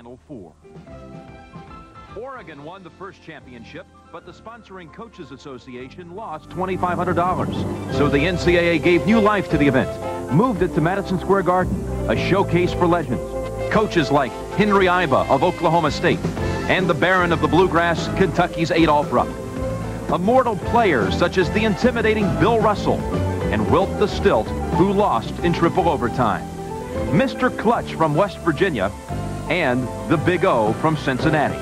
Final Four. Oregon won the first championship, but the sponsoring Coaches Association lost $2,500. So the NCAA gave new life to the event, moved it to Madison Square Garden, a showcase for legends. Coaches like Henry Iba of Oklahoma State and the Baron of the Bluegrass, Kentucky's Adolph Rupp. Immortal players such as the intimidating Bill Russell and Wilt the Stilt, who lost in triple overtime. Mr. Clutch from West Virginia and the Big O from Cincinnati.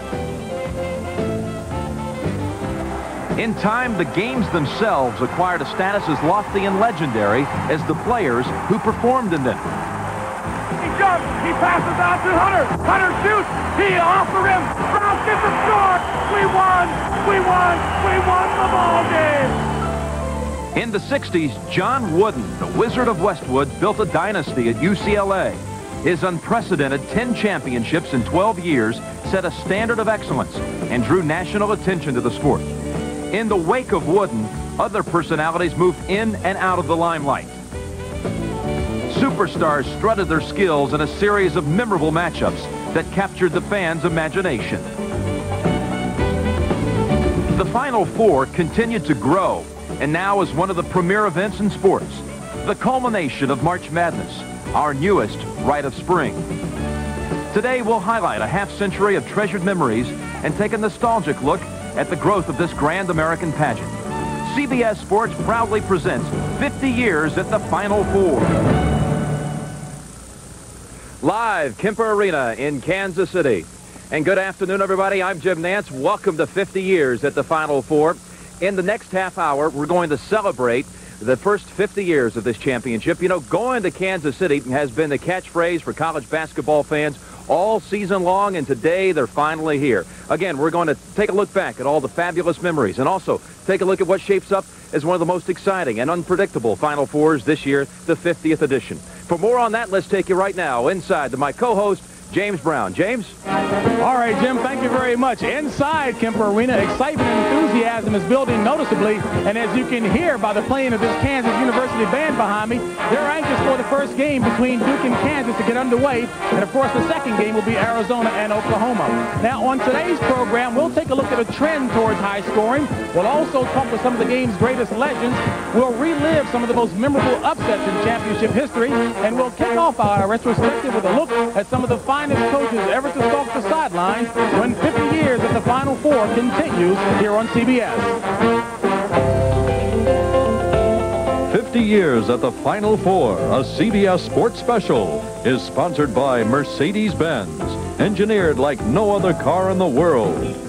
In time, the games themselves acquired a status as lofty and legendary as the players who performed in them. He jumps. He passes out to Hunter. Hunter shoots. He off the rim. Brown gets a score. We won. We won. We won the ball game. In the 60s, John Wooden, the Wizard of Westwood, built a dynasty at UCLA. His unprecedented 10 championships in 12 years set a standard of excellence and drew national attention to the sport. In the wake of Wooden, other personalities moved in and out of the limelight. Superstars strutted their skills in a series of memorable matchups that captured the fans' imagination. The Final Four continued to grow and now is one of the premier events in sports. The culmination of March Madness, our newest rite of spring. Today we'll highlight a half century of treasured memories and take a nostalgic look at the growth of this grand American pageant. CBS Sports proudly presents 50 years at the Final Four. Live, Kemper Arena in Kansas City. And good afternoon, everybody. I'm Jim Nantz. Welcome to 50 years at the Final Four. In the next half hour, we're going to celebrate the first 50 years of this championship. You know, going to Kansas City has been the catchphrase for college basketball fans all season long, and today they're finally here. Again, we're going to take a look back at all the fabulous memories and also take a look at what shapes up as one of the most exciting and unpredictable Final Fours this year, the 50th edition. For more on that, let's take you right now inside to my co-host, James Brown. James? All right, Jim, thank you very much. Inside Kemper Arena, excitement and enthusiasm is building noticeably, and as you can hear by the playing of this Kansas University band behind me, they're anxious for the first game between Duke and Kansas to get underway, and of course the second game will be Arizona and Oklahoma. Now, on today's program, we'll take a look at a trend towards high scoring. We'll also talk with some of the game's greatest legends. We'll relive some of the most memorable upsets in championship history, and we'll kick off our retrospective with a look at some of the coaches ever to stalk the sidelines when 50 years at the Final Four continues here on CBS. 50 years at the Final Four, a CBS Sports Special, is sponsored by Mercedes-Benz, engineered like no other car in the world.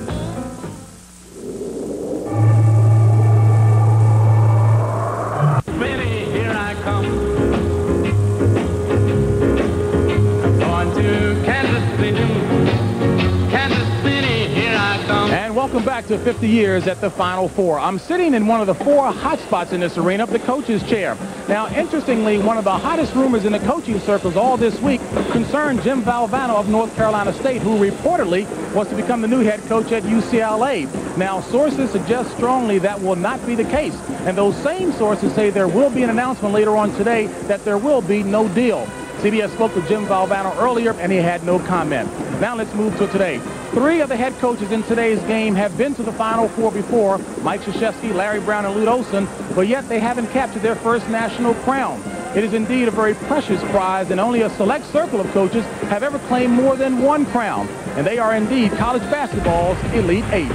Welcome back to 50 years at the Final Four. I'm sitting in one of the four hot spots in this arena, the coach's chair. Now, interestingly, one of the hottest rumors in the coaching circles all this week concerned Jim Valvano of North Carolina State, who reportedly wants to become the new head coach at UCLA. Now, sources suggest strongly that will not be the case. And those same sources say there will be an announcement later on today that there will be no deal. CBS spoke to Jim Valvano earlier, and he had no comment. Now let's move to today. Three of the head coaches in today's game have been to the Final Four before, Mike Krzyzewski, Larry Brown, and Lute Olson, but yet they haven't captured their first national crown. It is indeed a very precious prize, and only a select circle of coaches have ever claimed more than one crown, and they are indeed college basketball's Elite Eight.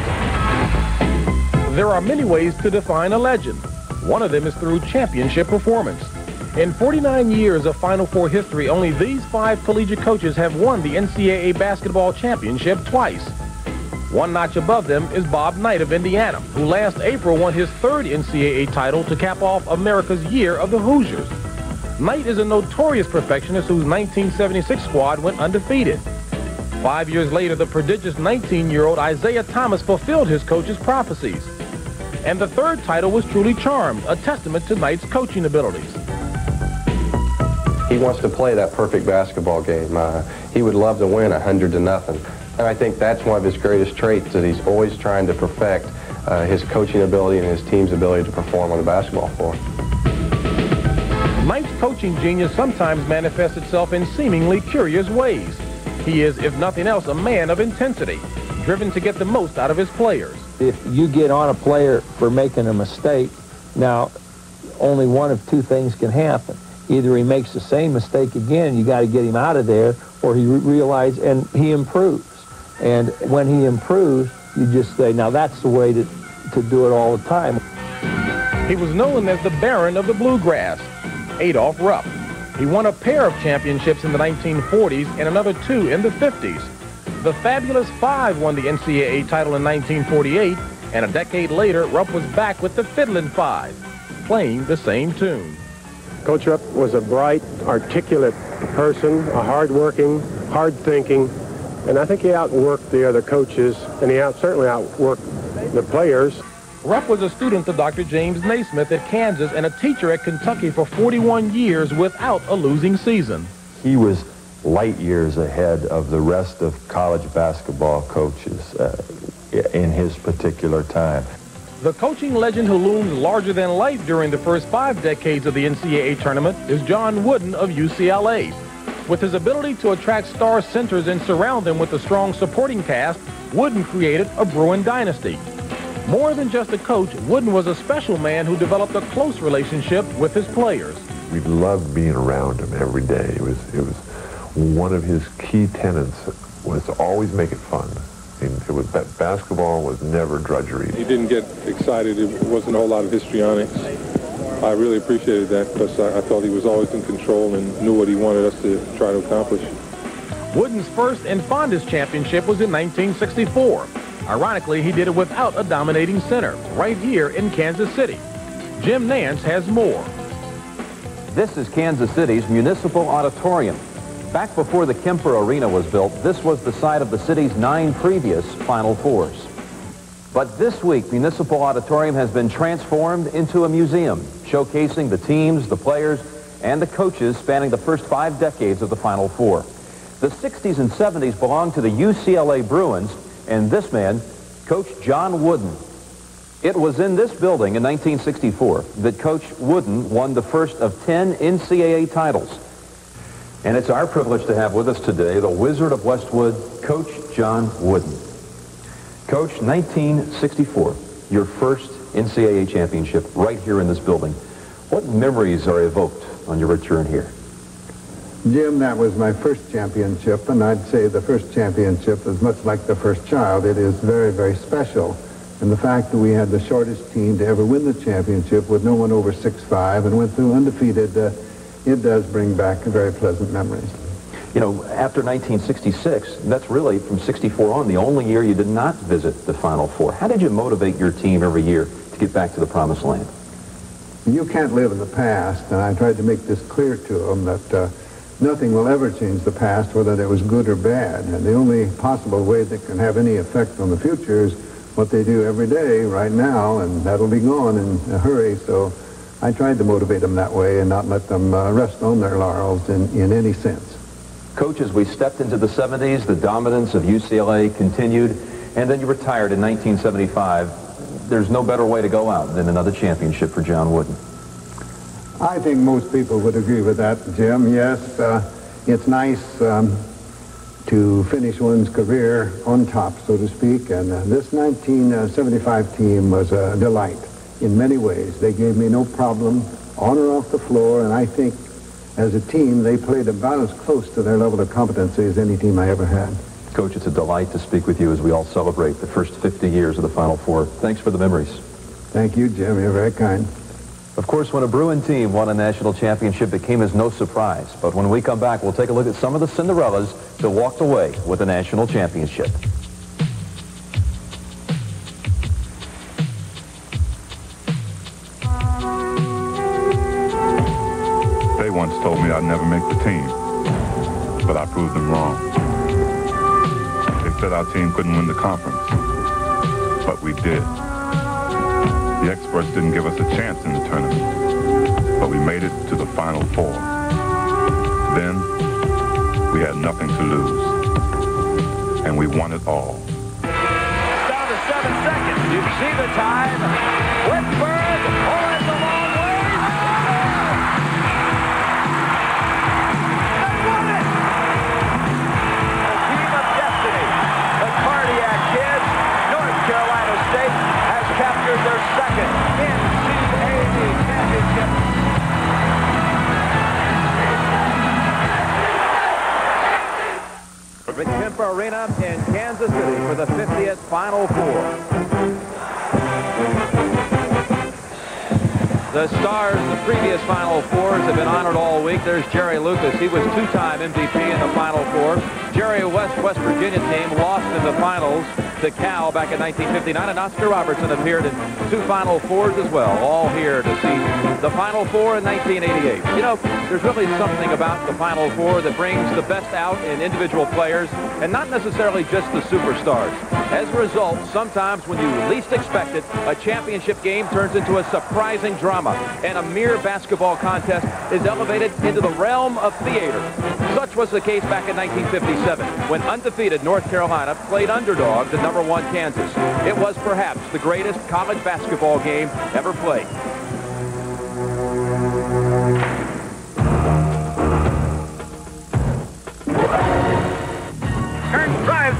There are many ways to define a legend. One of them is through championship performance. In 49 years of Final Four history, only these five collegiate coaches have won the NCAA basketball championship twice. One notch above them is Bob Knight of Indiana, who last April won his third NCAA title to cap off America's year of the Hoosiers. Knight is a notorious perfectionist whose 1976 squad went undefeated. Five years later, the prodigious 19-year-old Isiah Thomas fulfilled his coach's prophecies. And the third title was truly charmed, a testament to Knight's coaching abilities. He wants to play that perfect basketball game. Uh, he would love to win 100 to nothing. And I think that's one of his greatest traits, that he's always trying to perfect uh, his coaching ability and his team's ability to perform on the basketball floor. Mike's coaching genius sometimes manifests itself in seemingly curious ways. He is, if nothing else, a man of intensity, driven to get the most out of his players. If you get on a player for making a mistake, now only one of two things can happen. Either he makes the same mistake again, you got to get him out of there, or he re realizes and he improves. And when he improves, you just say, now that's the way to, to do it all the time. He was known as the Baron of the Bluegrass, Adolph Rupp. He won a pair of championships in the 1940s and another two in the 50s. The Fabulous Five won the NCAA title in 1948, and a decade later, Rupp was back with the Fiddlin' Five, playing the same tune. Coach Rupp was a bright, articulate person, a hard-working, hard-thinking, and I think he outworked the other coaches, and he out, certainly outworked the players. Rupp was a student of Dr. James Naismith at Kansas and a teacher at Kentucky for 41 years without a losing season. He was light years ahead of the rest of college basketball coaches uh, in his particular time. The coaching legend who looms larger than life during the first five decades of the NCAA tournament is John Wooden of UCLA. With his ability to attract star centers and surround them with a strong supporting cast, Wooden created a Bruin dynasty. More than just a coach, Wooden was a special man who developed a close relationship with his players. We loved being around him every day. It was, it was one of his key tenets was to always make it fun. I mean, it was, basketball was never drudgery. He didn't get excited. It wasn't a whole lot of histrionics. I really appreciated that because I, I thought he was always in control and knew what he wanted us to try to accomplish. Wooden's first and fondest championship was in 1964. Ironically, he did it without a dominating center, right here in Kansas City. Jim Nantz has more. This is Kansas City's Municipal Auditorium. Back before the Kemper Arena was built, this was the site of the city's nine previous Final Fours. But this week, Municipal Auditorium has been transformed into a museum, showcasing the teams, the players, and the coaches spanning the first five decades of the Final Four. The 60s and 70s belonged to the UCLA Bruins, and this man, Coach John Wooden. It was in this building in 1964 that Coach Wooden won the first of 10 NCAA titles. And it's our privilege to have with us today the Wizard of Westwood, Coach John Wooden. Coach, 1964, your first NCAA championship right here in this building. What memories are evoked on your return here? Jim, that was my first championship, and I'd say the first championship is much like the first child. It is very, very special. And the fact that we had the shortest team to ever win the championship with no one over 6'5", and went through undefeated, uh, it does bring back very pleasant memories. You know, after 1966, that's really from 64 on the only year you did not visit the Final Four. How did you motivate your team every year to get back to the promised land? You can't live in the past, and I tried to make this clear to them that uh, nothing will ever change the past, whether it was good or bad. And the only possible way that can have any effect on the future is what they do every day right now, and that'll be gone in a hurry. So I tried to motivate them that way and not let them uh, rest on their laurels in, in any sense. Coach, as we stepped into the 70s, the dominance of UCLA continued, and then you retired in 1975. There's no better way to go out than another championship for John Wooden. I think most people would agree with that, Jim. Yes, uh, it's nice um, to finish one's career on top, so to speak. And uh, this 1975 team was a delight in many ways. They gave me no problem on or off the floor, and I think as a team, they played about as close to their level of competency as any team I ever had. Coach, it's a delight to speak with you as we all celebrate the first 50 years of the Final Four. Thanks for the memories. Thank you, Jim. You're very kind. Of course, when a Bruin team won a national championship, it came as no surprise. But when we come back, we'll take a look at some of the Cinderellas that walked away with a national championship. Told me I'd never make the team, but I proved them wrong. They said our team couldn't win the conference, but we did. The experts didn't give us a chance in the tournament, but we made it to the Final Four. Then, we had nothing to lose, and we won it all. Down to seven seconds. You see the time. Whittenburg Arena in Kansas City for the 50th Final Four. The stars, the previous Final Fours, have been honored all week. There's Jerry Lucas. He was two-time MVP in the Final Four. Jerry West, West Virginia team lost in the finals to Cal back in 1959, and Oscar Robertson appeared in two Final Fours as well, all here to see the Final Four in 1988. You know, there's really something about the Final Four that brings the best out in individual players, and not necessarily just the superstars. As a result, sometimes when you least expect it, a championship game turns into a surprising drama, and a mere basketball contest is elevated into the realm of theater. Such was the case back in 1957, when undefeated North Carolina played underdog to number one Kansas. It was perhaps the greatest college basketball game ever played.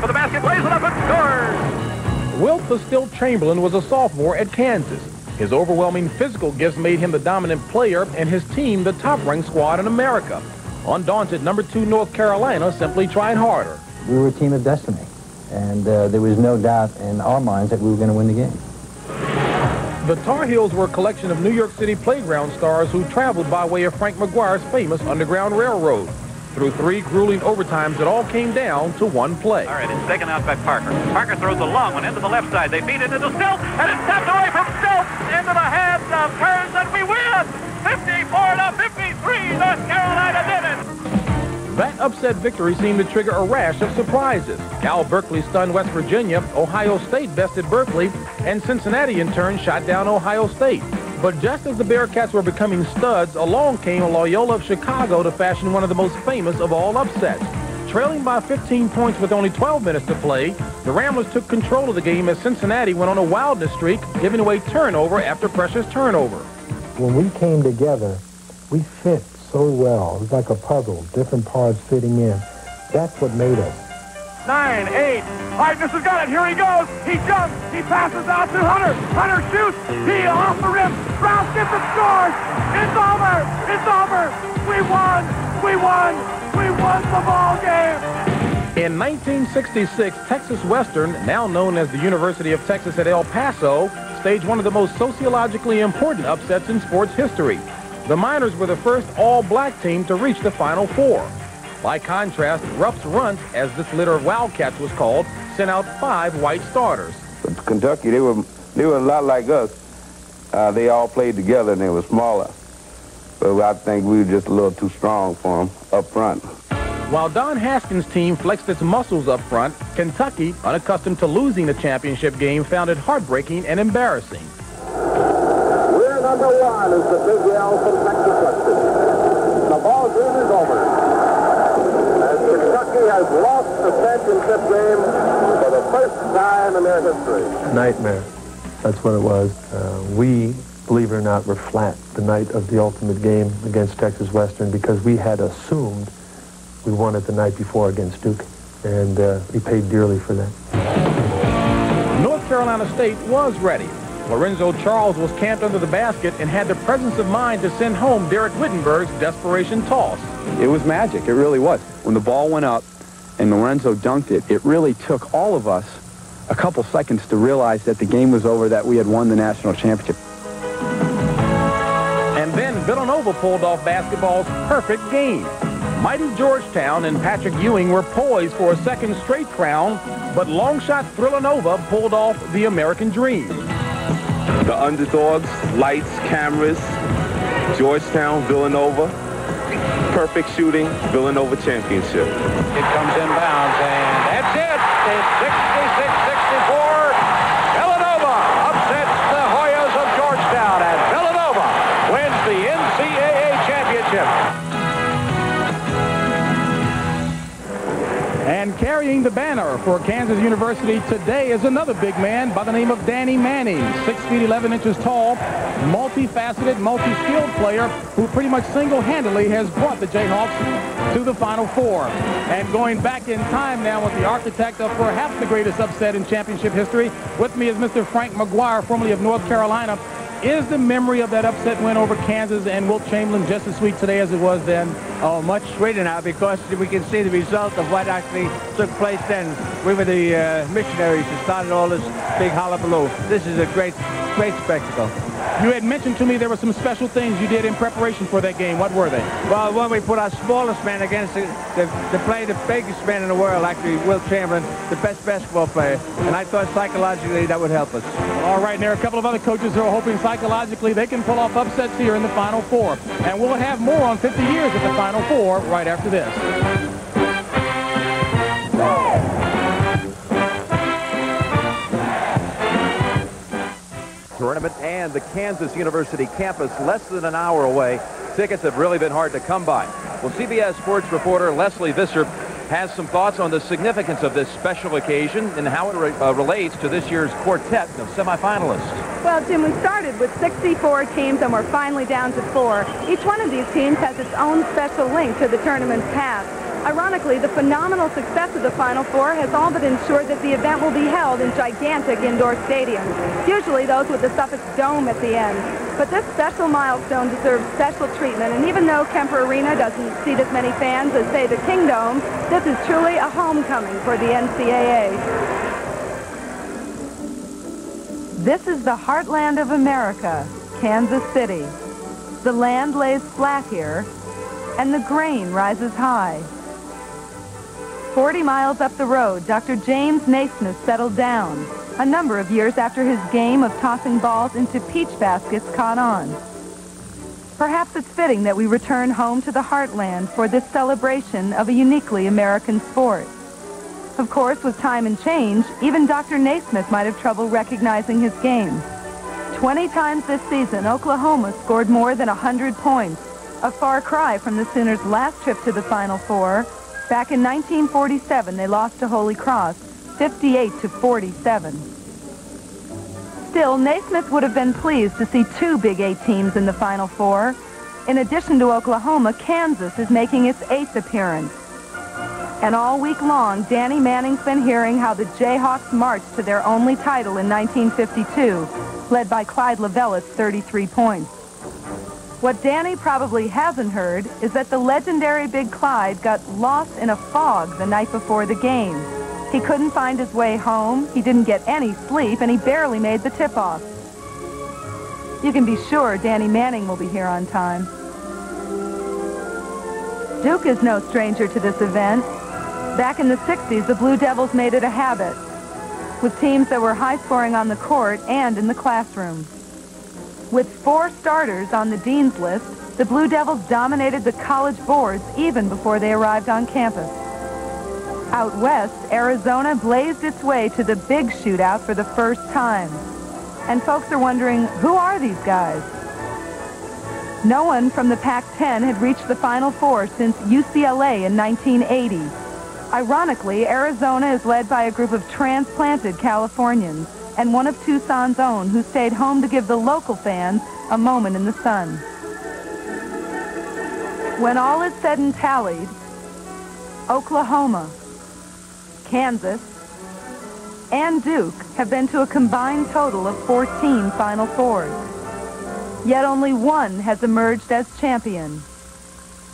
For the basket, lays it up and scores. Wilt Still Chamberlain was a sophomore at Kansas. His overwhelming physical gifts made him the dominant player and his team the top-ranked squad in America. Undaunted, number two North Carolina simply tried harder. We were a team of destiny, and uh, there was no doubt in our minds that we were going to win the game. The Tar Heels were a collection of New York City playground stars who traveled by way of Frank McGuire's famous Underground Railroad. Through three grueling overtimes, it all came down to one play. All right, it's taken out by Parker. Parker throws a long one into the left side. They beat it into Stilt, and it's tapped away from Stilt into the hands of Kearns, and we win! 54 to 53, North Carolina did it! That upset victory seemed to trigger a rash of surprises. Cal Berkeley stunned West Virginia, Ohio State bested Berkeley, and Cincinnati in turn shot down Ohio State. But just as the Bearcats were becoming studs, along came Loyola of Chicago to fashion one of the most famous of all upsets. Trailing by 15 points with only 12 minutes to play, the Ramblers took control of the game as Cincinnati went on a wildness streak, giving away turnover after precious turnover. When we came together, we fit so well. It was like a puzzle, different parts fitting in. That's what made us. Nine, eight. All right, Harkness has got it. Here he goes. He jumps. He passes out to Hunter. Hunter shoots. He off the rim. Rouse gets it, scores. It's over. It's over. We won. We won. We won the ball game. In 1966, Texas Western, now known as the University of Texas at El Paso, staged one of the most sociologically important upsets in sports history. The Miners were the first all-black team to reach the Final Four. By contrast, Rupp's Runts, as this litter of Wildcats was called, sent out five white starters. But Kentucky, they were they were a lot like us. Uh, they all played together and they were smaller. But I think we were just a little too strong for them up front. While Don Haskins' team flexed its muscles up front, Kentucky, unaccustomed to losing a championship game, found it heartbreaking and embarrassing. We're number one is the big yell from Texas The ball game is over. Kentucky has lost a championship game for the first time in their history. Nightmare. That's what it was. Uh, we, believe it or not, were flat the night of the ultimate game against Texas Western because we had assumed we won it the night before against Duke, and uh, we paid dearly for that. North Carolina State was ready. Lorenzo Charles was camped under the basket and had the presence of mind to send home Dereck Whittenburg's desperation toss. It was magic. It really was. When the ball went up and Lorenzo dunked it, it really took all of us a couple seconds to realize that the game was over, that we had won the national championship. And then Villanova pulled off basketball's perfect game. Mighty Georgetown and Patrick Ewing were poised for a second straight crown, but long shot Villanova pulled off the American dream. The underdogs, lights, cameras, Georgetown, Villanova. Perfect shooting, Villanova championship. It comes inbounds, and Carrying the banner for Kansas University today is another big man by the name of Danny Manning, 6 feet 11 inches tall, multifaceted, multi-skilled player who pretty much single-handedly has brought the Jayhawks to the Final Four. And going back in time now with the architect of perhaps the greatest upset in championship history, with me is Mr. Frank McGuire, formerly of North Carolina. Is the memory of that upset win over Kansas and Wilt Chamberlain just as sweet today as it was then? Oh, much sweeter now because we can see the result of what actually took place then. We were the uh, missionaries who started all this big hullabaloo. This is a great, great spectacle. You had mentioned to me there were some special things you did in preparation for that game. What were they? Well, when we put our smallest man against the, the, to play the biggest man in the world, actually, Wilt Chamberlain, the best basketball player. And I thought psychologically that would help us. All right, and there are a couple of other coaches who are hoping psychologically they can pull off upsets here in the Final Four. And we'll have more on 50 years at the Final Four right after this. Tournament and the Kansas University campus less than an hour away. Tickets have really been hard to come by. Well, CBS sports reporter Lesley Visser has some thoughts on the significance of this special occasion and how it re uh, relates to this year's quartet of semifinalists. Well, Jim, we started with 64 teams and we're finally down to four. Each one of these teams has its own special link to the tournament's past. Ironically, the phenomenal success of the Final Four has all but ensured that the event will be held in gigantic indoor stadiums, usually those with the suffix dome at the end. But this special milestone deserves special treatment, and even though Kemper Arena doesn't seat as many fans as, say, the Kingdome, this is truly a homecoming for the NCAA. This is the heartland of America, Kansas City. The land lays flat here, and the grain rises high. 40 miles up the road, Dr. James Naismith settled down, a number of years after his game of tossing balls into peach baskets caught on. Perhaps it's fitting that we return home to the heartland for this celebration of a uniquely American sport. Of course, with time and change, even Dr. Naismith might have trouble recognizing his game. 20 times this season, Oklahoma scored more than 100 points, a far cry from the Sooners' last trip to the Final Four, Back in 1947, they lost to Holy Cross, 58 to 47. Still, Naismith would have been pleased to see two Big Eight teams in the Final Four. In addition to Oklahoma, Kansas is making its eighth appearance. And all week long, Danny Manning's been hearing how the Jayhawks marched to their only title in 1952, led by Clyde Lovellette's 33 points. What Danny probably hasn't heard is that the legendary Big Clyde got lost in a fog the night before the game. He couldn't find his way home, he didn't get any sleep, and he barely made the tip-off. You can be sure Danny Manning will be here on time. Duke is no stranger to this event. Back in the 60s, the Blue Devils made it a habit, with teams that were high-scoring on the court and in the classroom. With four starters on the dean's list, the Blue Devils dominated the college boards even before they arrived on campus. Out west, Arizona blazed its way to the big shootout for the first time. And folks are wondering, who are these guys? No one from the Pac-10 had reached the Final Four since UCLA in 1980. Ironically, Arizona is led by a group of transplanted Californians and one of Tucson's own who stayed home to give the local fans a moment in the sun. When all is said and tallied, Oklahoma, Kansas, and Duke have been to a combined total of 14 Final Fours. Yet only one has emerged as champion.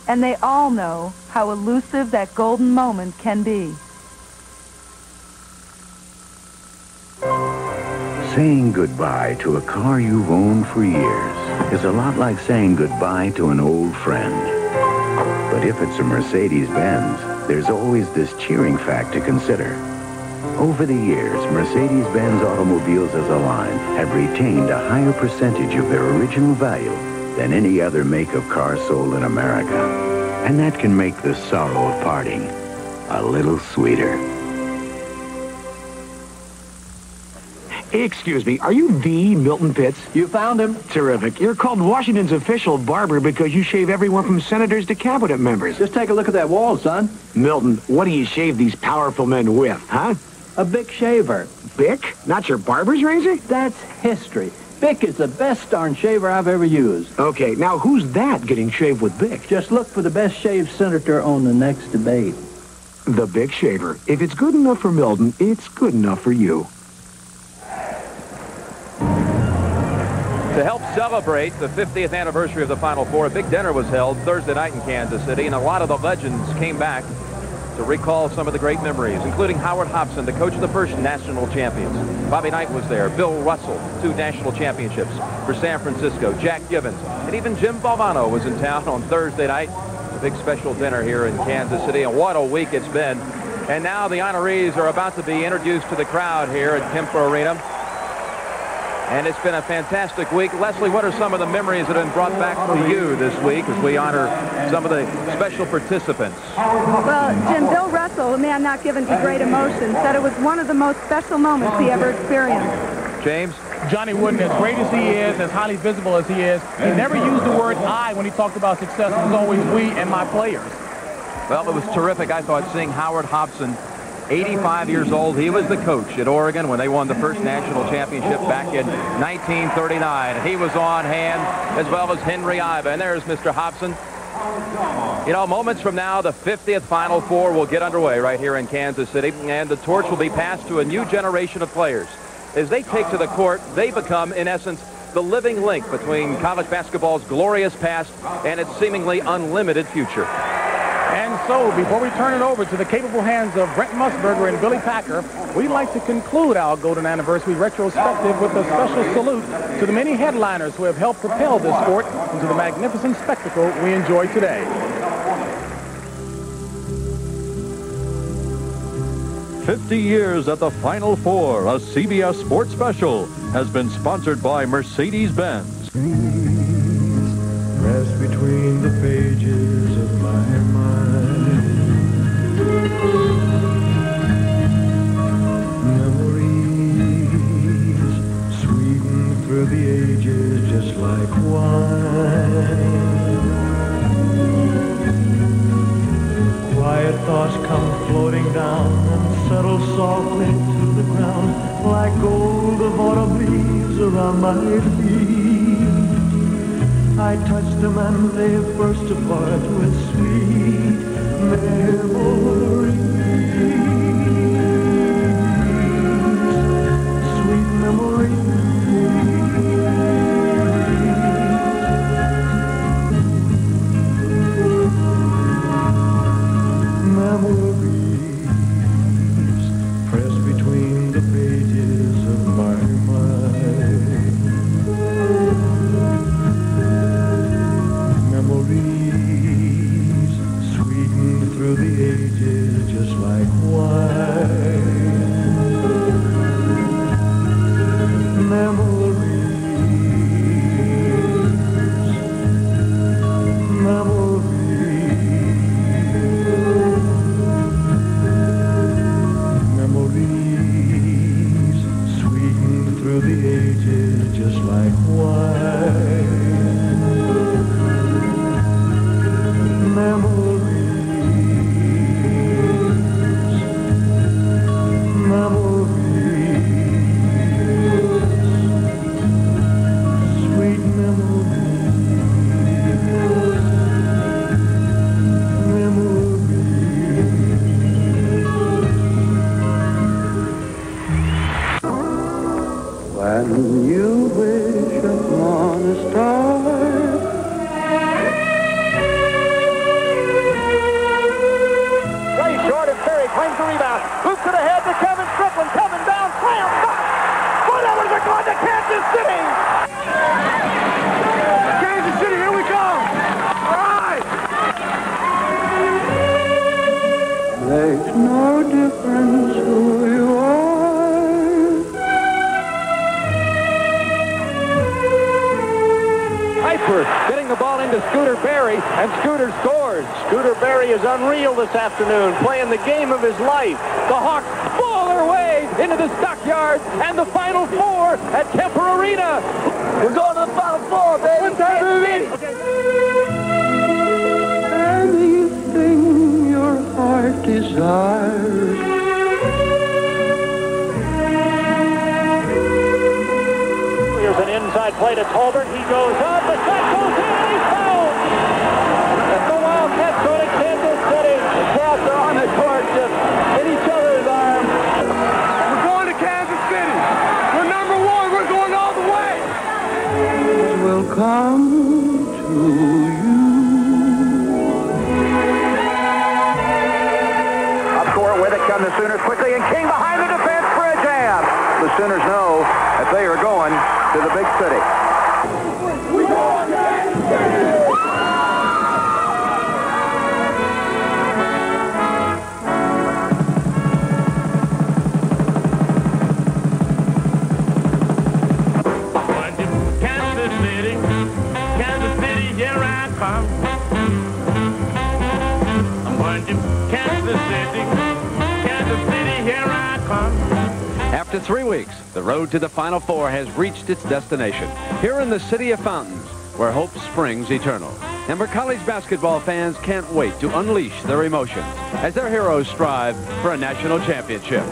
And they all know how elusive that golden moment can be. Saying goodbye to a car you've owned for years is a lot like saying goodbye to an old friend. But if it's a Mercedes-Benz, there's always this cheering fact to consider. Over the years, Mercedes-Benz automobiles as a line have retained a higher percentage of their original value than any other make of car sold in America. And that can make the sorrow of parting a little sweeter. Excuse me, are you the Milton Pitts? You found him. Terrific. You're called Washington's official barber because you shave everyone from senators to cabinet members. Just take a look at that wall, son. Milton, what do you shave these powerful men with, huh? A Bic shaver. Bic? Not your barber's razor? That's history. Bic is the best darn shaver I've ever used. Okay, now who's that getting shaved with Bic? Just look for the best shaved senator on the next debate. The Bic shaver. If it's good enough for Milton, it's good enough for you. To help celebrate the 50th anniversary of the Final Four, a big dinner was held Thursday night in Kansas City, and a lot of the legends came back to recall some of the great memories, including Howard Hobson, the coach of the first national champions. Bobby Knight was there, Bill Russell, two national championships for San Francisco, Jack Givens, and even Jim Valvano was in town on Thursday night. A big special dinner here in Kansas City, and what a week it's been. And now the honorees are about to be introduced to the crowd here at Kemper Arena. And it's been a fantastic week. Lesley, what are some of the memories that have been brought back to you this week as we honor some of the special participants? Well, Jim, Bill Russell, a man not given to great emotion, said it was one of the most special moments he ever experienced. James? Johnny Wooden, as great as he is, as highly visible as he is, he never used the word I when he talked about success. It was always we and my players. Well, it was terrific, I thought, seeing Howard Hobson 85 years old. He was the coach at Oregon when they won the first national championship back in 1939. He was on hand, as well as Henry Iba. And there's Mr. Hobson. You know, moments from now, the 50th Final Four will get underway right here in Kansas City, and the torch will be passed to a new generation of players. As they take to the court, they become, in essence, the living link between college basketball's glorious past and its seemingly unlimited future. And so, before we turn it over to the capable hands of Brent Musburger and Billy Packer, we'd like to conclude our Golden Anniversary retrospective with a special salute to the many headliners who have helped propel this sport into the magnificent spectacle we enjoy today. Fifty years at the Final Four, a CBS Sports Special, has been sponsored by Mercedes-Benz. The ages just like wine. Quiet thoughts come floating down and settle softly to the ground like gold of autumn leaves around my feet. I touch them and they burst apart with sweet memories. Getting the ball into Scooter Barry, and Scooter scores. Scooter Barry is unreal this afternoon, playing the game of his life. The Hawks ball their way into the stockyards and the Final Four at Kemper Arena. We're going to the Final Four, baby. What's that, Anything your heart desires. Here's an inside play to Tolbert. He goes up. The shot goes in, come to court with it come the Sooners quickly, and King behind the defense for a jam. The Sooners know that they are going to the big city. Three weeks, the road to the Final Four has reached its destination, here in the city of fountains, where hope springs eternal. And college basketball fans can't wait to unleash their emotions as their heroes strive for a national championship.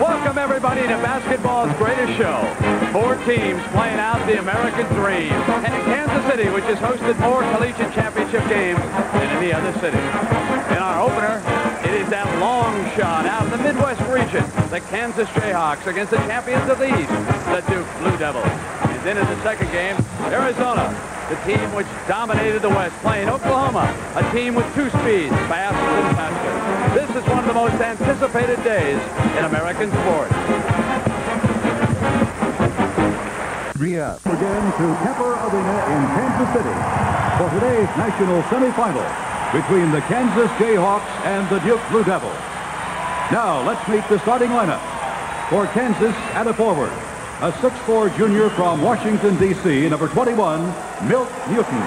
Welcome everybody to basketball's greatest show. Four teams playing the American dream. And Kansas City, which has hosted more collegiate championship games than any other city. In our opener, it is that long shot out in the Midwest region. The Kansas Jayhawks against the champions of the East, the Duke Blue Devils. And then in the second game, Arizona, the team which dominated the West, playing Oklahoma, a team with two speeds, fast and faster. This is one of the most anticipated days in American sports. Again to Kemper Arena in Kansas City for today's national semifinal between the Kansas Jayhawks and the Duke Blue Devils. Now let's meet the starting lineup. For Kansas at a forward, a 6'4 junior from Washington, D.C., number 21, Milt Newton.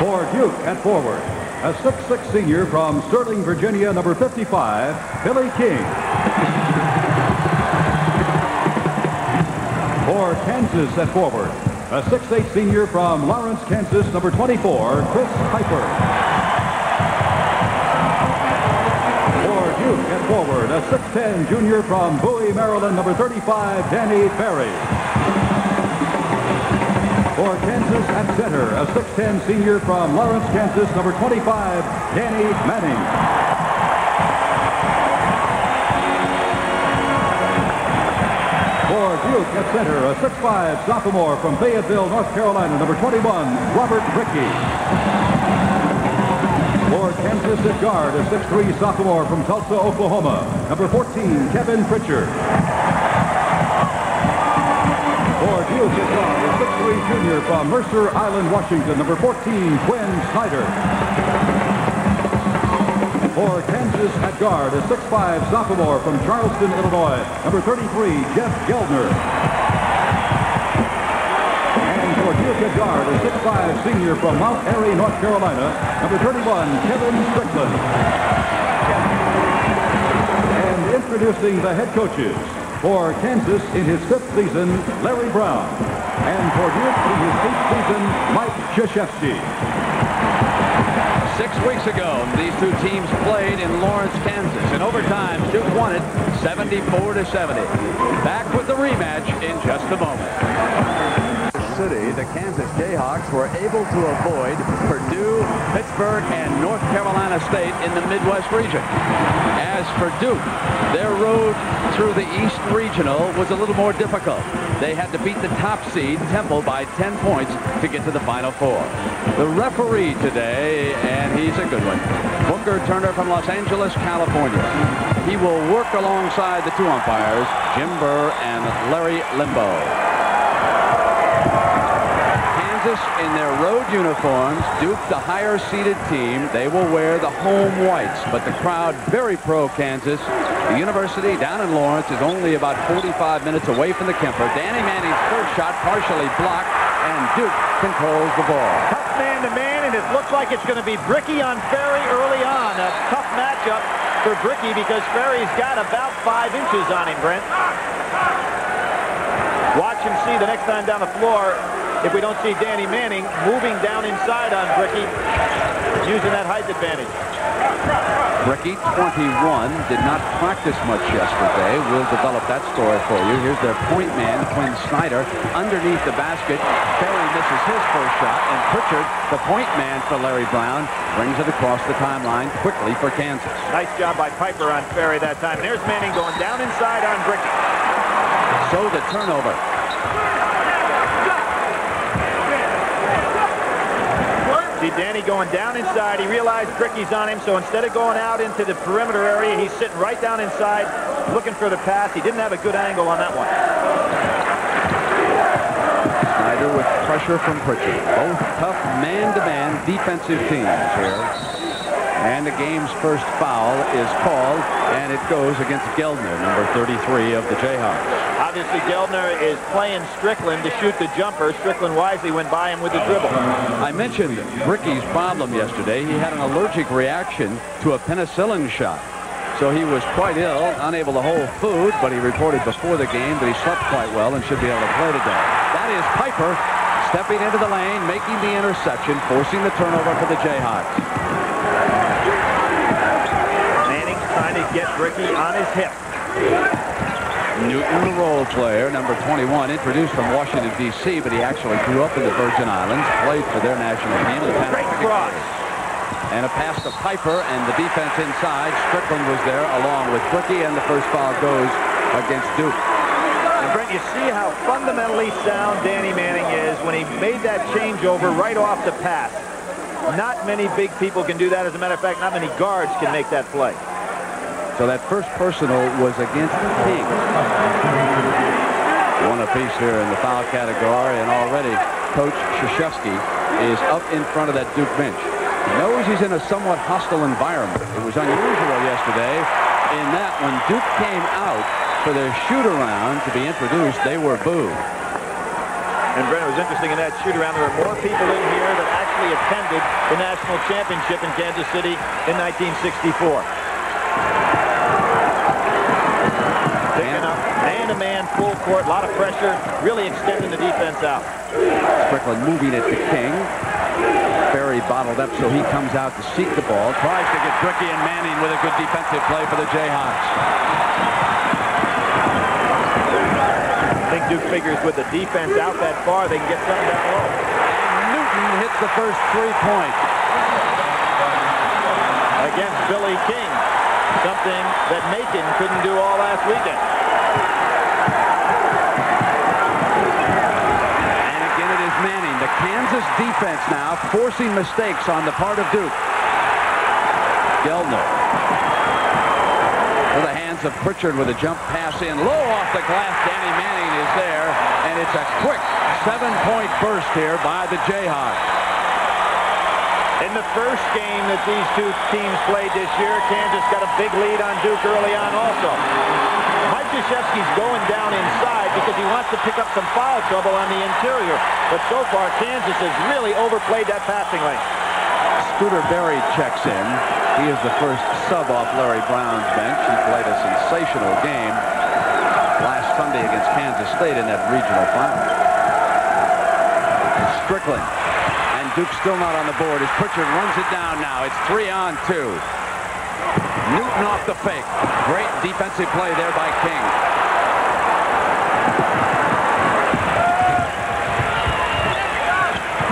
For Duke at forward, a 6'6 senior from Sterling, Virginia, number 55, Billy King. For Kansas at forward, a 6'8 senior from Lawrence, Kansas, number 24, Chris Piper. For Duke at forward, a 6'10 junior from Bowie, Maryland, number 35, Danny Ferry. For Kansas at center, a 6'10 senior from Lawrence, Kansas, number 25, Danny Manning. For Duke at center, a 6'5 sophomore from Fayetteville, North Carolina, number 21, Robert Brickey. For Kansas at guard, a 6'3 sophomore from Tulsa, Oklahoma, number 14, Kevin Pritchard. For at guard, a 6'3 junior from Mercer Island, Washington, number 14, Quin Snyder. For Kansas at guard, a 6'5 sophomore from Charleston, Illinois, number 33, Jeff Gueldner. And for at guard, a 6'5 senior from Mount Airy, North Carolina, number 31, Kevin Strickland. And introducing the head coaches. For Kansas in his fifth season, Larry Brown. And for Duke in his eighth season, Mike Krzyzewski. Six weeks ago, these two teams played in Lawrence, Kansas. In overtime, Duke won it 74 to 70. Back with the rematch in just a moment. City, the Kansas Jayhawks were able to avoid Purdue, Pittsburgh, and North Carolina State in the Midwest region. As for Duke, their road through the East Regional was a little more difficult. They had to beat the top seed, Temple, by 10 points to get to the Final Four. The referee today, and he's a good one, Booker Turner from Los Angeles, California. He will work alongside the two umpires, Jim Burr and Larry Lembo. Kansas in their road uniforms. Duke, the higher seeded team, they will wear the home whites. But the crowd very pro Kansas. The university down in Lawrence is only about 45 minutes away from the Kemper. Danny Manning's first shot partially blocked, and Duke controls the ball. Tough man to man, and it looks like it's going to be Brickey on Ferry early on. A tough matchup for Brickey because Ferry's got about five inches on him, Brent. Watch him see the next time down the floor if we don't see Danny Manning moving down inside on Brickey, using that height advantage. Brickey, 21, did not practice much yesterday. We'll develop that story for you. Here's their point man, Quin Snyder, underneath the basket. Ferry misses his first shot, and Pritchard, the point man for Larry Brown, brings it across the timeline quickly for Kansas. Nice job by Piper on Ferry that time. And there's Manning going down inside on Brickey. So the turnover. See Danny going down inside. He realized Brickey's on him, so instead of going out into the perimeter area, he's sitting right down inside looking for the pass. He didn't have a good angle on that one. Snyder with pressure from Pritchard. Both tough man-to-man -man defensive teams here. And the game's first foul is called, and it goes against Gueldner, number 33 of the Jayhawks. Obviously, Gueldner is playing Strickland to shoot the jumper. Strickland wisely went by him with the dribble. I mentioned Brickey's problem yesterday. He had an allergic reaction to a penicillin shot. So he was quite ill, unable to hold food, but he reported before the game that he slept quite well and should be able to play today. That is Piper stepping into the lane, making the interception, forcing the turnover for the Jayhawks. Brickey on his hip. Newton, the role player, number 21, introduced from Washington, D.C., but he actually grew up in the Virgin Islands, played for their national team. The Great cross. And a pass to Piper, and the defense inside. Strickland was there along with Brickey, and the first foul goes against Duke. And Brent, you see how fundamentally sound Danny Manning is when he made that changeover right off the pass. Not many big people can do that. As a matter of fact, not many guards can make that play. So that first personal was against King. One apiece here in the foul category, and already Coach Krzyzewski is up in front of that Duke bench. He knows he's in a somewhat hostile environment. It was unusual yesterday in that when Duke came out for their shoot-around to be introduced, they were booed. And Brent, it was interesting in that shoot-around, there were more people in here that actually attended the national championship in Kansas City in 1964. Man-to-man, full court, a lot of pressure, really extending the defense out. Strickland moving it to King. Ferry bottled up, so he comes out to seek the ball. Tries to get Brickey and Manning with a good defensive play for the Jayhawks. I think Duke figures with the defense out that far, they can get something down low. And Newton hits the first three-point. Against Billy King, something that Macon couldn't do all last weekend. The Kansas defense now forcing mistakes on the part of Duke. Gueldner. For the hands of Pritchard with a jump pass in. Low off the glass. Danny Manning is there. And it's a quick seven-point burst here by the Jayhawks. In the first game that these two teams played this year, Kansas got a big lead on Duke early on also. Mike Krzyzewski's going down inside because he wants to pick up some foul trouble on the interior. But so far, Kansas has really overplayed that passing lane. Scooter Barry checks in. He is the first sub off Larry Brown's bench. He played a sensational game last Sunday against Kansas State in that regional final. Strickland. And Duke still not on the board as Pritchard runs it down now. It's three on two. Newton off the fake. Great defensive play there by King.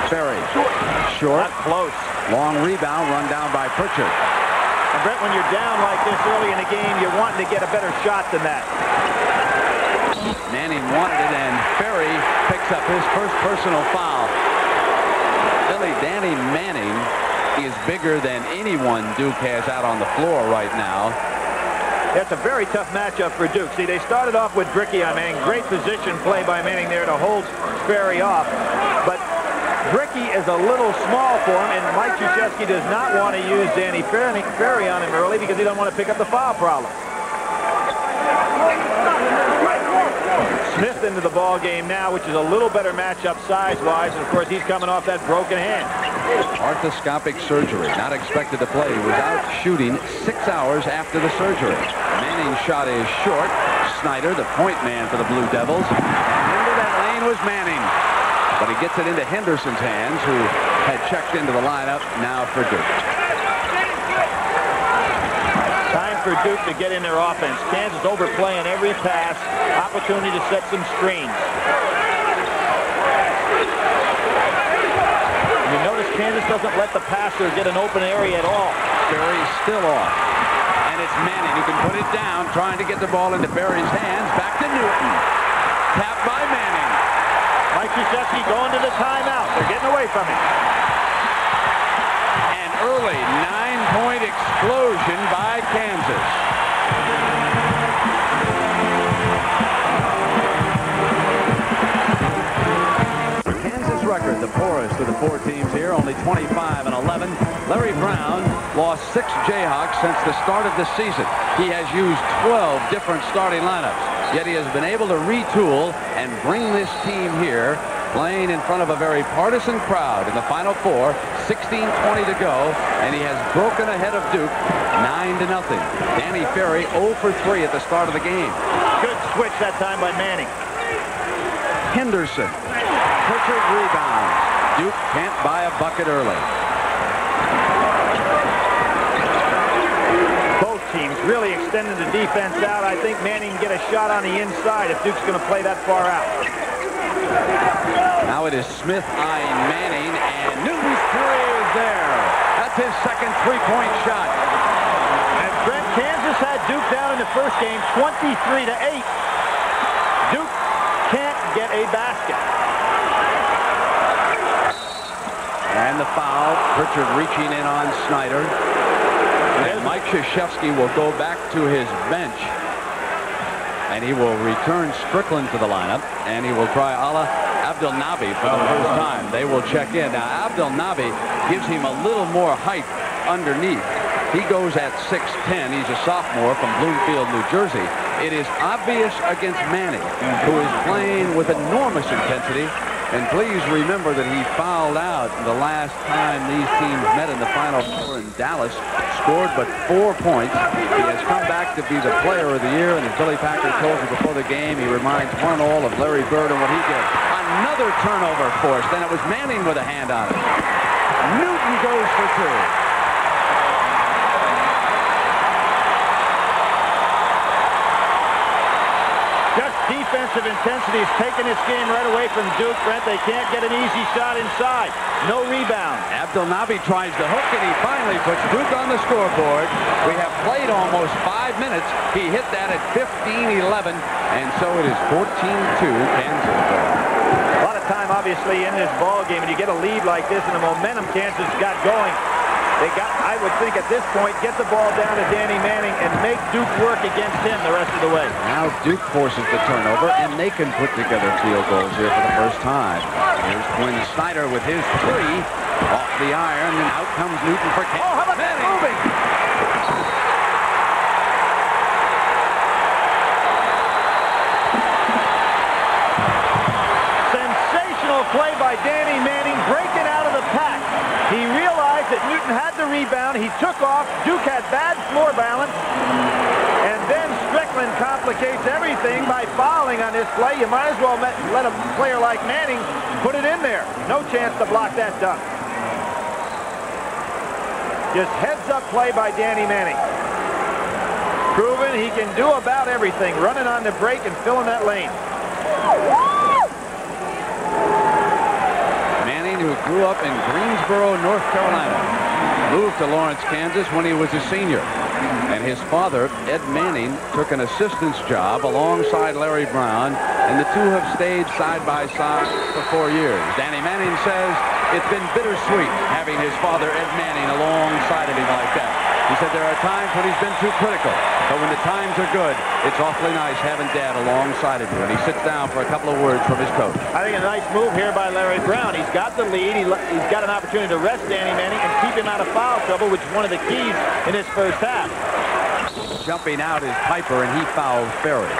Ferry. Short. Not close. Long rebound run down by Pritchard. And Brent, when you're down like this early in the game, you're wanting to get a better shot than that. Manning wanted it, and Ferry picks up his first personal foul. Billy Danny Manning is bigger than anyone Duke has out on the floor right now. That's a very tough matchup for Duke. See, they started off with Brickey on Manning. Great position play by Manning there to hold Ferry off. But Brickey is a little small for him, and Mike Krzyzewski does not want to use Danny Ferry on him early because he doesn't want to pick up the foul problem. Smith into the ball game now, which is a little better matchup size-wise. And, of course, he's coming off that broken hand. Arthroscopic surgery. Not expected to play. He was out shooting six hours after the surgery. Manning's shot is short. Snyder, the point man for the Blue Devils. Into that lane was Manning. But he gets it into Henderson's hands, who had checked into the lineup now for Duke. Time for Duke to get in their offense. Kansas overplaying every pass, opportunity to set some screens. Notice Kansas doesn't let the passer get an open area at all. Barry's still off. And it's Manning who can put it down, trying to get the ball into Barry's hands. Back to Newton. Tapped by Manning. Mike Krzyzewski going to the timeout. They're getting away from him. An early nine-point explosion by Kansas. Record, the poorest of the four teams here, only 25 and 11. Larry Brown lost six Jayhawks since the start of the season. He has used 12 different starting lineups, yet he has been able to retool and bring this team here playing in front of a very partisan crowd in the Final Four, 16-20 to go, and he has broken ahead of Duke 9 to nothing. Danny Ferry 0 for 3 at the start of the game. Good switch that time by Manning. Henderson. Pritchard rebounds. Duke can't buy a bucket early. Both teams really extending the defense out. I think Manning can get a shot on the inside if Duke's going to play that far out. Now it is Smith eyeing Manning, and Newton's three is there. That's his second three-point shot. And Brent, Kansas had Duke down in the first game 23 to 8. Duke can't get a basket. And the foul. Pritchard reaching in on Snyder. And Mike Krzyzewski will go back to his bench. And he will return Strickland to the lineup. And he will try Ala Abdel Nabi for the first time. They will check in. Now, Abdelnaby gives him a little more height underneath. He goes at 6'10". He's a sophomore from Bloomfield, New Jersey. It is obvious against Manning, who is playing with enormous intensity. And please remember that he fouled out the last time these teams met in the Final Four in Dallas, scored but four points. He has come back to be the player of the year, and as Billy Packer told you before the game, he reminds one all of Larry Bird and what he did. Another turnover forced, and it was Manning with a hand on it. Newton goes for two. Just defensive intensity is taking this game right away from Duke. Brent, they can't get an easy shot inside. No rebound. Abdelnaby tries to hook, and he finally puts Duke on the scoreboard. We have played almost five minutes. He hit that at 15-11, and so it is 14-2 Kansas. A lot of time, obviously, in this ball game, and you get a lead like this, and the momentum Kansas got going. They got, I would think at this point, get the ball down to Danny Manning and make Duke work against him the rest of the way. Now Duke forces the turnover, and they can put together field goals here for the first time. Here's Quin Snyder with his three off the iron, and out comes Newton for Kansas. Oh, how about Manning. moving? Sensational play by Danny Manning, breaking out of the pack. He that Newton had the rebound. He took off. Duke had bad floor balance. And then Strickland complicates everything by fouling on this play. You might as well let, let a player like Manning put it in there. No chance to block that dunk. Just heads-up play by Danny Manning. Proven he can do about everything, running on the break and filling that lane. Manning, grew up in Greensboro, North Carolina, moved to Lawrence, Kansas when he was a senior. And his father, Ed Manning, took an assistant's job alongside Larry Brown, and the two have stayed side by side for four years. Danny Manning says it's been bittersweet having his father, Ed Manning, alongside of him like that. He said there are times when he's been too critical, but when the times are good, it's awfully nice having Dad alongside of you. And he sits down for a couple of words from his coach. I think a nice move here by Larry Brown. He's got the lead. He, has got an opportunity to rest Danny Manning and keep him out of foul trouble, which is one of the keys in this first half. Jumping out is Piper, and he fouls Ferry.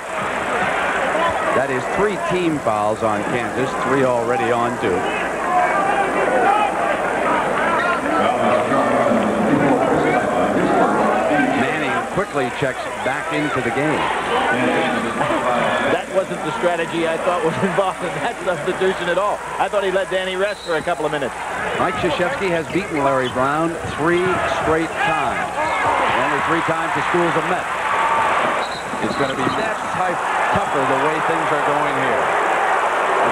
That is three team fouls on Kansas, three already on Duke. Manning quickly checks back into the game. That wasn't the strategy I thought was involved in that substitution at all. I thought he let Danny rest for a couple of minutes. Mike Krzyzewski has beaten Larry Brown three straight times. Only three times the schools have met. It's going to be that type tougher the way things are going here.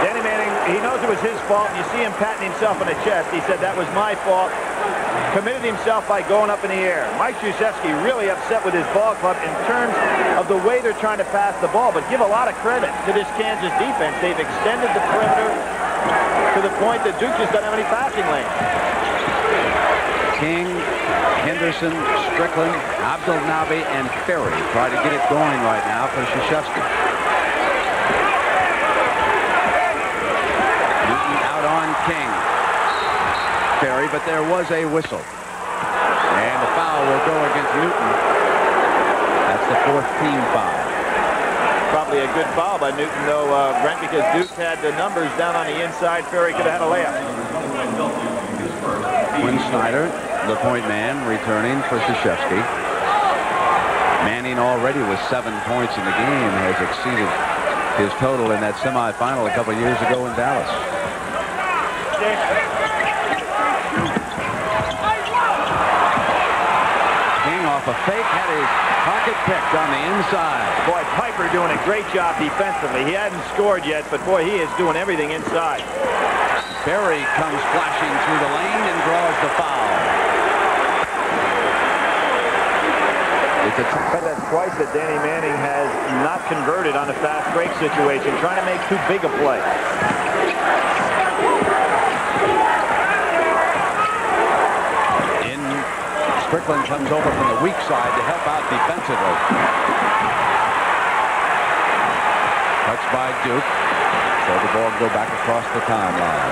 Danny Manning, he knows it was his fault. You see him patting himself on the chest. He said, that was my fault. Committed himself by going up in the air. Mike Krzyzewski really upset with his ball club in terms of the way they're trying to pass the ball. But give a lot of credit to this Kansas defense. They've extended the perimeter to the point that Duke just doesn't have any passing lanes. King, Henderson, Strickland, Abdelnaby, and Ferry try to get it going right now for Krzyzewski. Newton out on King. Ferry, but there was a whistle. And the foul will go against Newton. That's the fourth team foul. Probably a good foul by Newton, though, uh, Brent, because Duke had the numbers down on the inside. Ferry could have had a layup. Quin Snyder, the point man, returning for Krzyzewski. Manning already with seven points in the game has exceeded his total in that semifinal a couple years ago in Dallas. A fake, had his pocket picked on the inside. Boy, Piper doing a great job defensively. He hadn't scored yet, but boy, he is doing everything inside. Barry comes flashing through the lane and draws the foul. It's a but that's twice that Danny Manning has not converted on a fast break situation, trying to make too big a play. In Strickland comes over from the weak side to help out defensively. Touched by Duke. So the ball will go back across the timeline.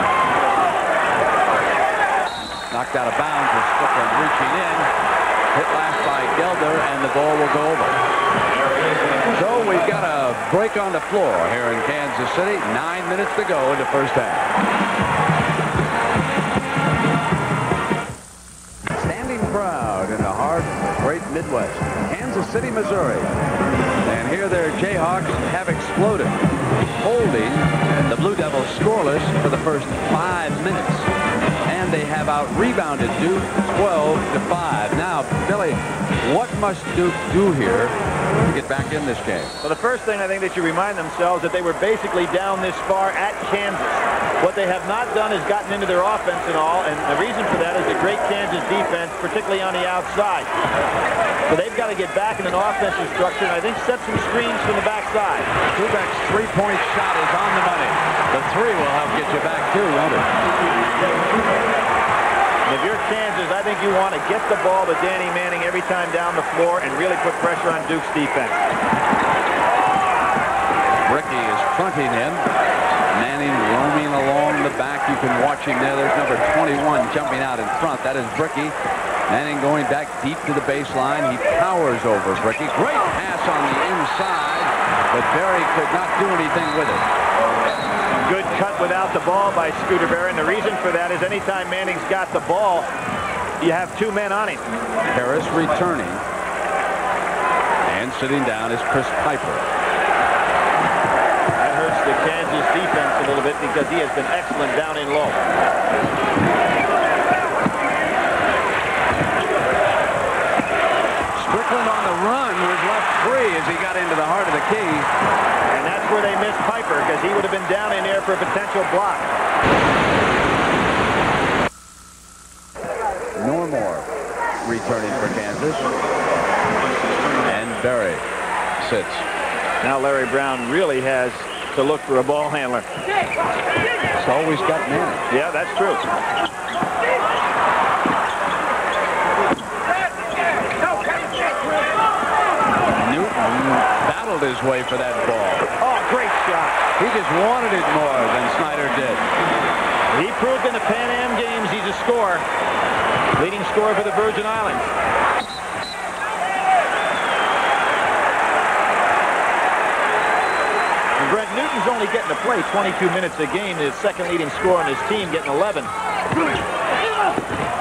Knocked out of bounds with Strickland reaching in. Hit last by Gueldner, and the ball will go over. So we've got a break on the floor here in Kansas City. Nine minutes to go in the first half. Midwest, Kansas City, Missouri. And here their Jayhawks have exploded, holding the Blue Devils scoreless for the first five minutes. And they have out-rebounded Duke 12 to 5. Now, Billy, what must Duke do here to get back in this game? Well, the first thing I think they should remind themselves that they were basically down this far at Kansas. What they have not done is gotten into their offense and all, and the reason for that is the great Kansas defense, particularly on the outside. So they've got to get back in an offensive structure, and I think set some screens from the backside. Koubek's three-point shot is on the money. The three will help get you back, too, won't it? If you're Kansas, I think you want to get the ball to Danny Manning every time down the floor and really put pressure on Duke's defense. Ricky is fronting him. Manning roaming along the back. You can watch him there. There's number 21 jumping out in front. That is Brickey. Manning going back deep to the baseline. He powers over Brickey. Great pass on the inside, but Barry could not do anything with it. Good cut without the ball by Scooter Barry, and the reason for that is anytime Manning's got the ball, you have two men on him. Harris returning. And sitting down is Chris Piper. That hurts the Kansas defense a little bit because he has been excellent down in low. Strickland on the run was left free as he got into the heart of the key. And that's where they missed Piper because he would have been down in there for a potential block. Normore returning for Kansas. And Barry sits. Now Larry Brown really has to look for a ball handler. It's always got Manning. Yeah, that's true. Newton battled his way for that ball. Oh, great shot. He just wanted it more than Snyder did. He proved in the Pan Am Games he's a scorer. Leading scorer for the Virgin Islands. And Brent Newton's only getting to play 22 minutes a game. His second leading scorer on his team getting 11.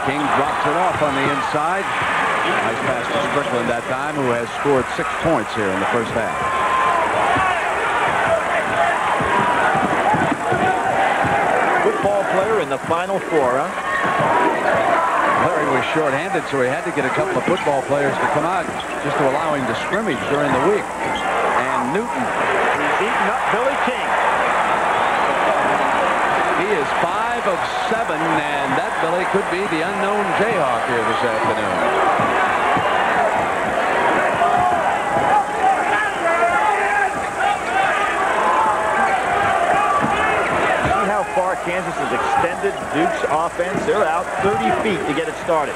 King drops it off on the inside. Nice pass to Strickland that time, who has scored six points here in the first half. Football player in the Final Four, huh? Larry was short-handed, so he had to get a couple of football players to come out just to allow him to scrimmage during the week. And Newton. He's eating up Billy King. He is five of seven, and that Billy could be the unknown Jayhawk here this afternoon. See how far Kansas has extended Duke's offense? They're out 30 feet to get it started.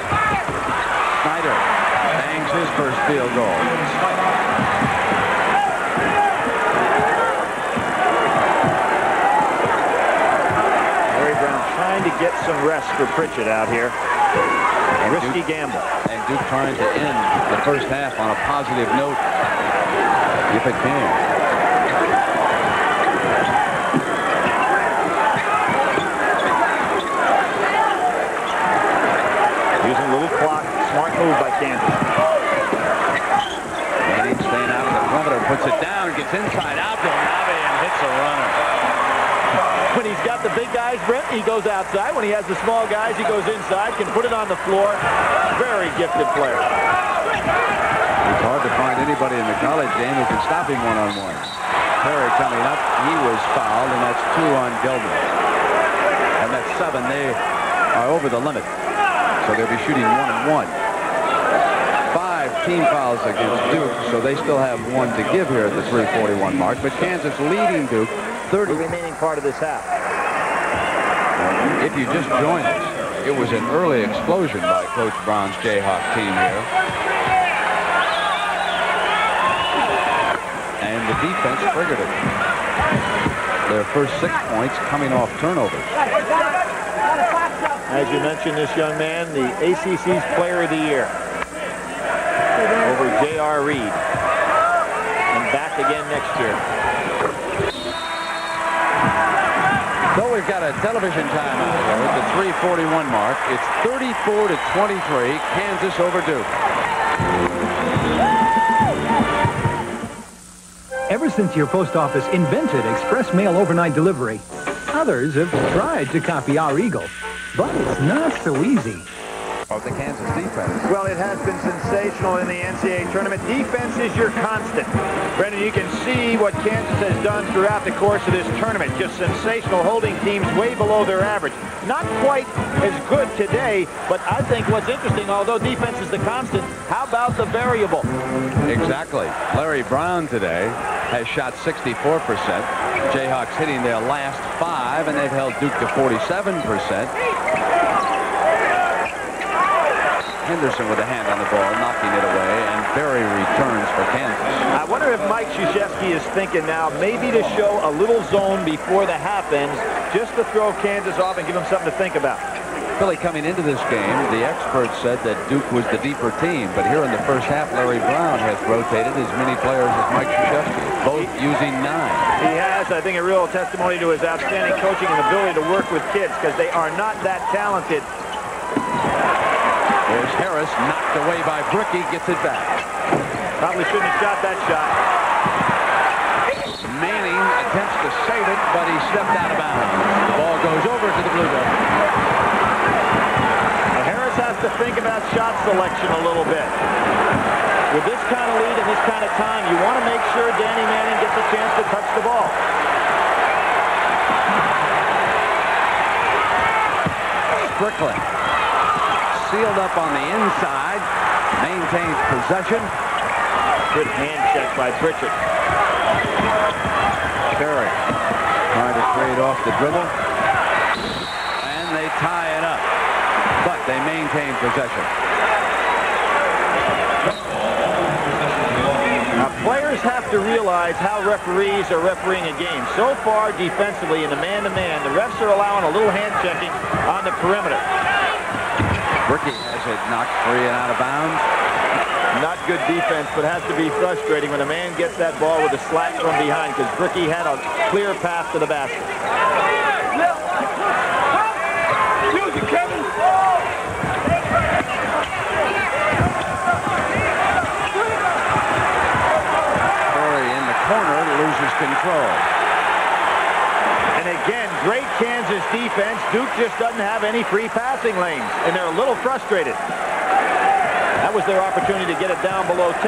Snyder bangs his first field goal. Some rest for Pritchard out here. Risky gamble. And Duke trying to end the first half on a positive note, if it can. Using a little clock. Smart move by Kansas. Manning staying out of the perimeter, puts it down, gets inside out to Nave and hits a runner. When he's got the big guys, Brent, he goes outside. When he has the small guys, he goes inside, can put it on the floor. Very gifted player. It's hard to find anybody in the college game who can stop him one-on-one. Perry coming up, he was fouled, and that's two on Gilman. And that's seven. They are over the limit. So they'll be shooting one and one. Five team fouls against Duke, so they still have one to give here at the 341 mark. But Kansas leading Duke 30. The remaining part of this half. If you just joined us, it was an early explosion by Coach Brown's Jayhawk team here. And the defense triggered it. Their first six points coming off turnovers. As you mentioned, this young man, the ACC's Player of the Year over J.R. Reid. And back again next year. Got a television timeout here at the 341 mark. It's 34 to 23, Kansas over Duke. Ever since your post office invented express mail overnight delivery, others have tried to copy our Eagle. But it's not so easy. Of the Kansas defense. Well, it has been sensational in the NCAA tournament. Defense is your constant. Brendan, you can see what Kansas has done throughout the course of this tournament. Just sensational, holding teams way below their average. Not quite as good today, but I think what's interesting, although defense is the constant, how about the variable? Exactly. Larry Brown today has shot 64%. Jayhawks hitting their last five, and they've held Duke to 47%. Henderson with a hand on the ball, knocking it away, and Barry returns for Kansas. I wonder if Mike Krzyzewski is thinking now maybe to show a little zone before the half ends, just to throw Kansas off and give them something to think about. Billy, coming into this game, the experts said that Duke was the deeper team, but here in the first half, Larry Brown has rotated as many players as Mike Krzyzewski, both using nine. He has, I think, a real testimony to his outstanding coaching and ability to work with kids because they are not that talented. There's Harris, knocked away by Brickey, gets it back. Probably shouldn't have shot that shot. Manning attempts to save it, but he stepped out of bounds. The ball goes over to the Blue Devils. Now, Harris has to think about shot selection a little bit. With this kind of lead and this kind of time, you want to make sure Danny Manning gets a chance to touch the ball. Strickland sealed up on the inside, maintains possession. Good hand check by Pritchard. Perry trying to trade off the dribble. And they tie it up. But they maintain possession. Now, players have to realize how referees are refereeing a game. So far, defensively, in the man-to-man, the refs are allowing a little hand checking on the perimeter. Ricky has it knocked free and out of bounds. Not good defense, but has to be frustrating when a man gets that ball with a slack from behind because Brickey had a clear path to the basket. Use Kevin. Perry in the corner loses control. Great Kansas defense. Duke just doesn't have any free passing lanes, and they're a little frustrated. That was their opportunity to get it down below 10.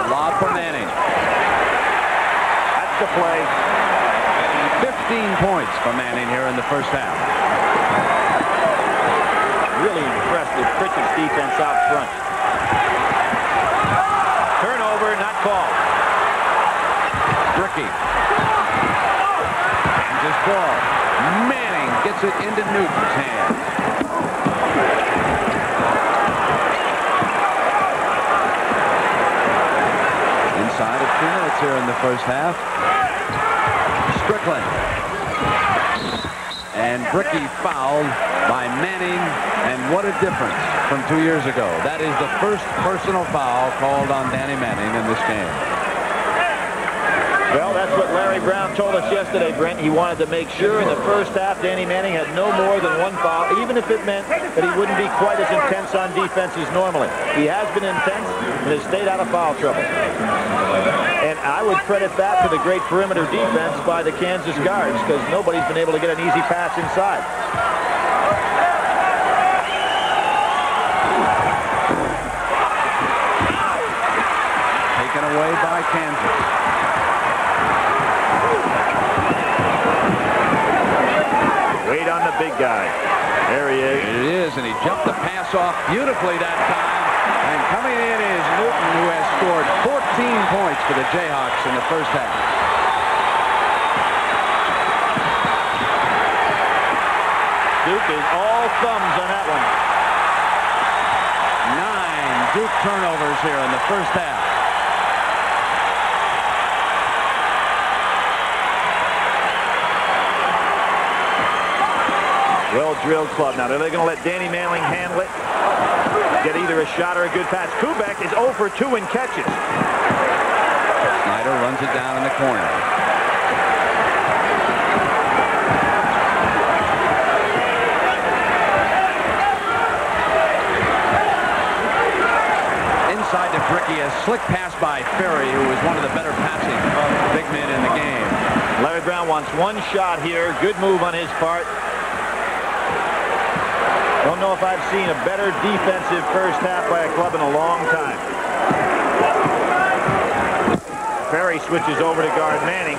The lob for Manning. That's the play. 15 points for Manning here in the first half. Really impressed with Pritchard's defense out front. Called. Brickey. And his ball. Manning gets it into Newton's hand. Inside of two minutes here in the first half. Strickland. And Brickey fouled by Manning. And what a difference from two years ago. That is the first personal foul called on Danny Manning in this game. Well, that's what Larry Brown told us yesterday, Brent. He wanted to make sure in the first half Danny Manning had no more than one foul, even if it meant that he wouldn't be quite as intense on defense as normally. He has been intense and has stayed out of foul trouble. And I would credit that to the great perimeter defense by the Kansas guards because nobody's been able to get an easy pass inside. Taken away by Kansas. Wait on the big guy. There he is. It is, and he jumped the pass off beautifully that time. And coming in is Newton, who has scored 14 points for the Jayhawks in the first half. Duke is all thumbs on that one. Nine Duke turnovers here in the first half. Well-drilled club. Now, are they going to let Danny Manning handle it? Get either a shot or a good pass. Koubek is 0 for 2 in catches. Snyder runs it down in the corner. Inside to Brickey, a slick pass by Ferry, who was one of the better passing big men in the game. Larry Brown wants one shot here. Good move on his part. Don't know if I've seen a better defensive first half by a club in a long time. Perry switches over to guard Manning.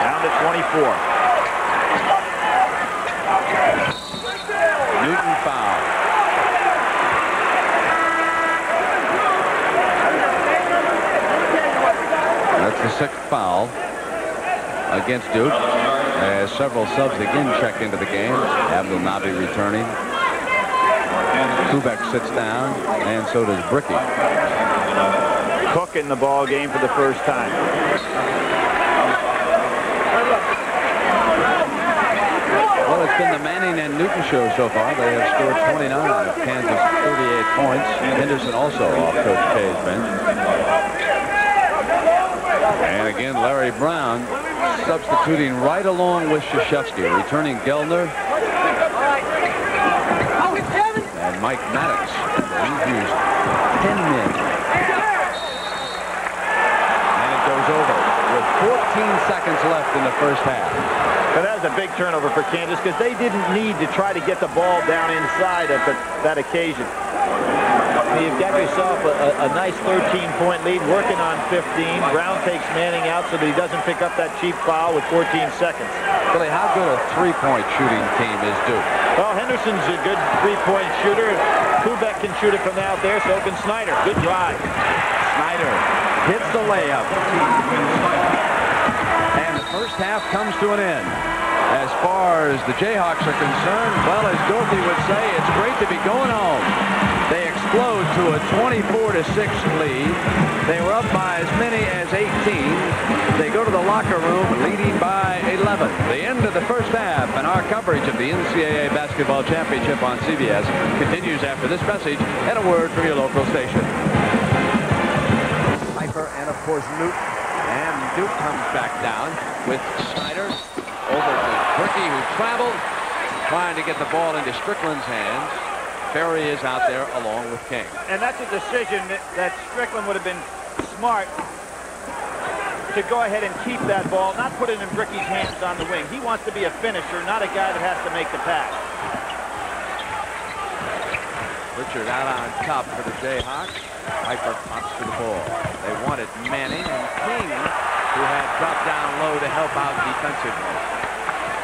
Down to 24. Newton foul. That's the sixth foul against Duke. As several subs again check into the game. Abdelnaby returning. Koubek sits down, and so does Brickey. Cook in the ball game for the first time. Well, it's been the Manning and Newton show so far. They have scored 29 of Kansas 38 points. Henderson also off Coach K's bench. And again, Larry Brown substituting right along with Krzyzewski, returning Gueldner and Mike Maddox. He's used 10 men. And it goes over with 14 seconds left in the first half. But that was a big turnover for Kansas because they didn't need to try to get the ball down inside at the, that occasion. You've got yourself a, a, a nice 13-point lead, working on 15. Brown takes Manning out so that he doesn't pick up that cheap foul with 14 seconds. Billy, how good a three-point shooting team is Duke? Well, Henderson's a good three-point shooter. Koubek can shoot it from out there, so can Snyder. Good drive. Snyder hits the layup. And the first half comes to an end. As far as the Jayhawks are concerned, well, as Dorothy would say, it's great to be going home. They explode to a 24-6 lead. They were up by as many as 18. They go to the locker room leading by 11. The end of the first half, and our coverage of the NCAA Basketball Championship on CBS continues after this message and a word from your local station. Piper and, of course, Newton. And Duke comes back down with Snyder over to Brickey, who traveled, trying to get the ball into Strickland's hands. Ferry is out there along with King. And that's a decision that, that Strickland would have been smart to go ahead and keep that ball, not put it in Brickey's hands on the wing. He wants to be a finisher, not a guy that has to make the pass. Richard out on top for the Jayhawks. Piper pops to the ball. They wanted Manning and King, who had dropped down low to help out defensively.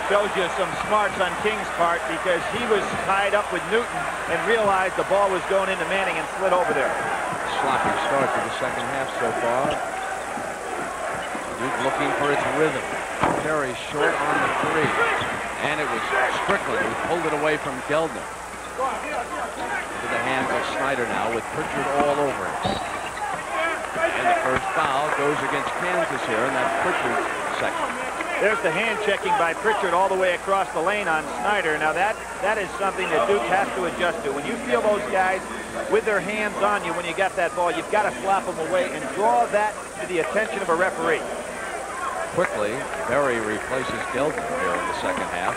Shows you some smarts on King's part because he was tied up with Newton and realized the ball was going into Manning and slid over there. Sloppy start to the second half so far. Duke looking for its rhythm. Very short on the three. And it was Strickland who pulled it away from Gueldner. To the hands of Snyder now with Pritchard all over him. And the first foul goes against Kansas here, and that's Pritchard's second. There's the hand checking by Pritchard all the way across the lane on Snyder. Now that that is something that Duke has to adjust to. When you feel those guys with their hands on you when you got that ball, you've got to slap them away and draw that to the attention of a referee. Quickly, Barry replaces Gueldner here in the second half.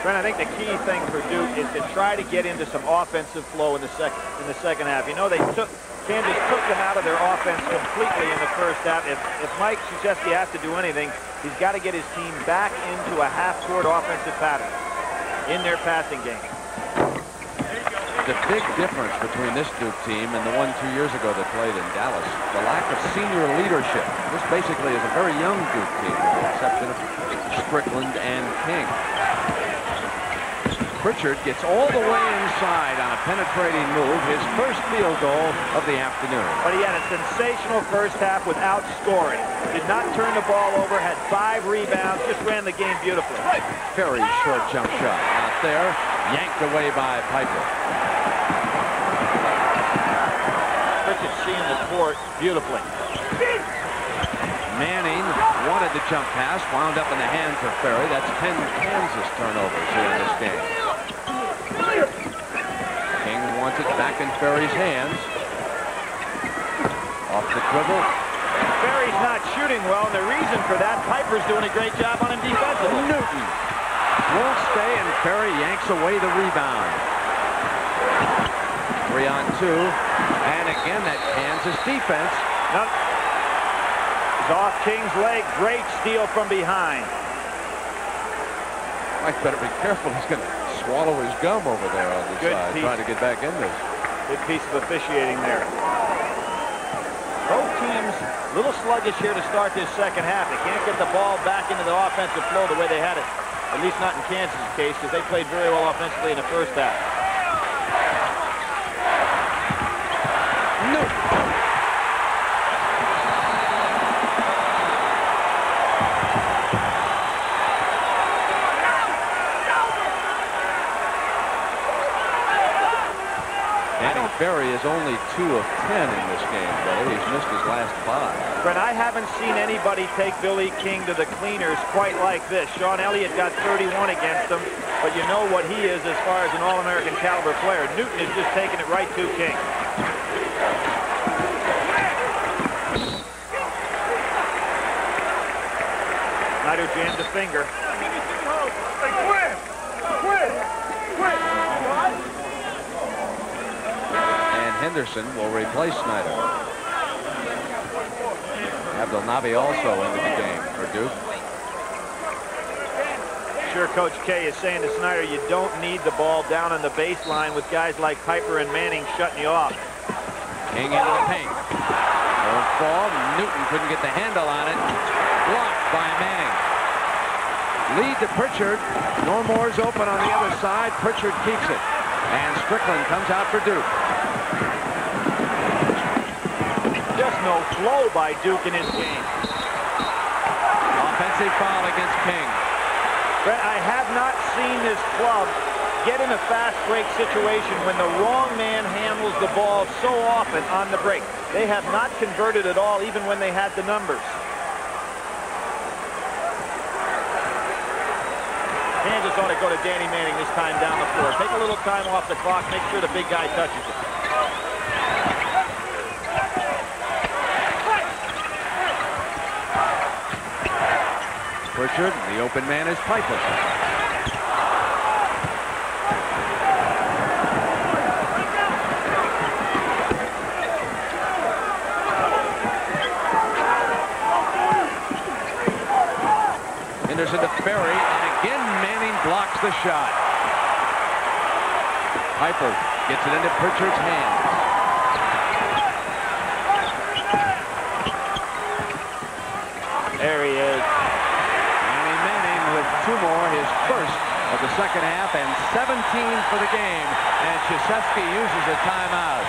Trent, I think the key thing for Duke is to try to get into some offensive flow in the second in the second half. You know, they took Kansas took them out of their offense completely in the first half. If, if Mike Krzyzewski has to do anything, he's got to get his team back into a half-court offensive pattern in their passing game. The big difference between this Duke team and the one two years ago that played in Dallas, the lack of senior leadership. This basically is a very young Duke team, with the exception of Strickland and King. Pritchard gets all the way inside on a penetrating move, his first field goal of the afternoon. But he had a sensational first half without scoring. Did not turn the ball over, had five rebounds, just ran the game beautifully. Very short jump shot. Out there, yanked away by Piper. Pritchard seeing the court beautifully. Manning wanted the jump pass, wound up in the hands of Ferry. That's 10 Kansas turnovers here in this game. King wants it back in Ferry's hands. Off the dribble. Ferry's not shooting well, and the reason for that, Piper's doing a great job on him defensively. Newton won't stay, and Ferry yanks away the rebound. Three on two. And again, that Kansas defense. Now, it's off King's leg. Great steal from behind. Mike better be careful. He's going to swallow his gum over there on the Good side, piece. trying to get back in this. Good piece of officiating there. Both teams a little sluggish here to start this second half. They can't get the ball back into the offensive flow the way they had it. At least not in Kansas' case, because they played very well offensively in the first half. No. Danny Ferry is only two of ten in this game, though. He's missed his last five. Brent, I haven't seen anybody take Billy King to the cleaners quite like this. Sean Elliott got 31 against him, but you know what he is as far as an All-American caliber player. Newton is just taking it right to King. Snyder jammed a finger. Henderson will replace Snyder. Abdelnaby also into the game for Duke. Sure, Coach K is saying to Snyder, you don't need the ball down on the baseline with guys like Piper and Manning shutting you off. King into the paint. Won't fall. Newton couldn't get the handle on it. Blocked by Manning. Lead to Pritchard. No Normore's open on the other side. Pritchard keeps it. And Strickland comes out for Duke. Flow by Duke in his game. Offensive foul against King. Brett, I have not seen this club get in a fast break situation when the wrong man handles the ball so often on the break. They have not converted at all, even when they had the numbers. Kansas ought to go to Danny Manning this time down the floor. Take a little time off the clock. Make sure the big guy touches it. The open man is Piper. Henderson to Ferry, and again Manning blocks the shot. Piper gets it into Pritchard's hands. There he is. Of the second half, and 17 for the game. And Krzyzewski uses a timeout.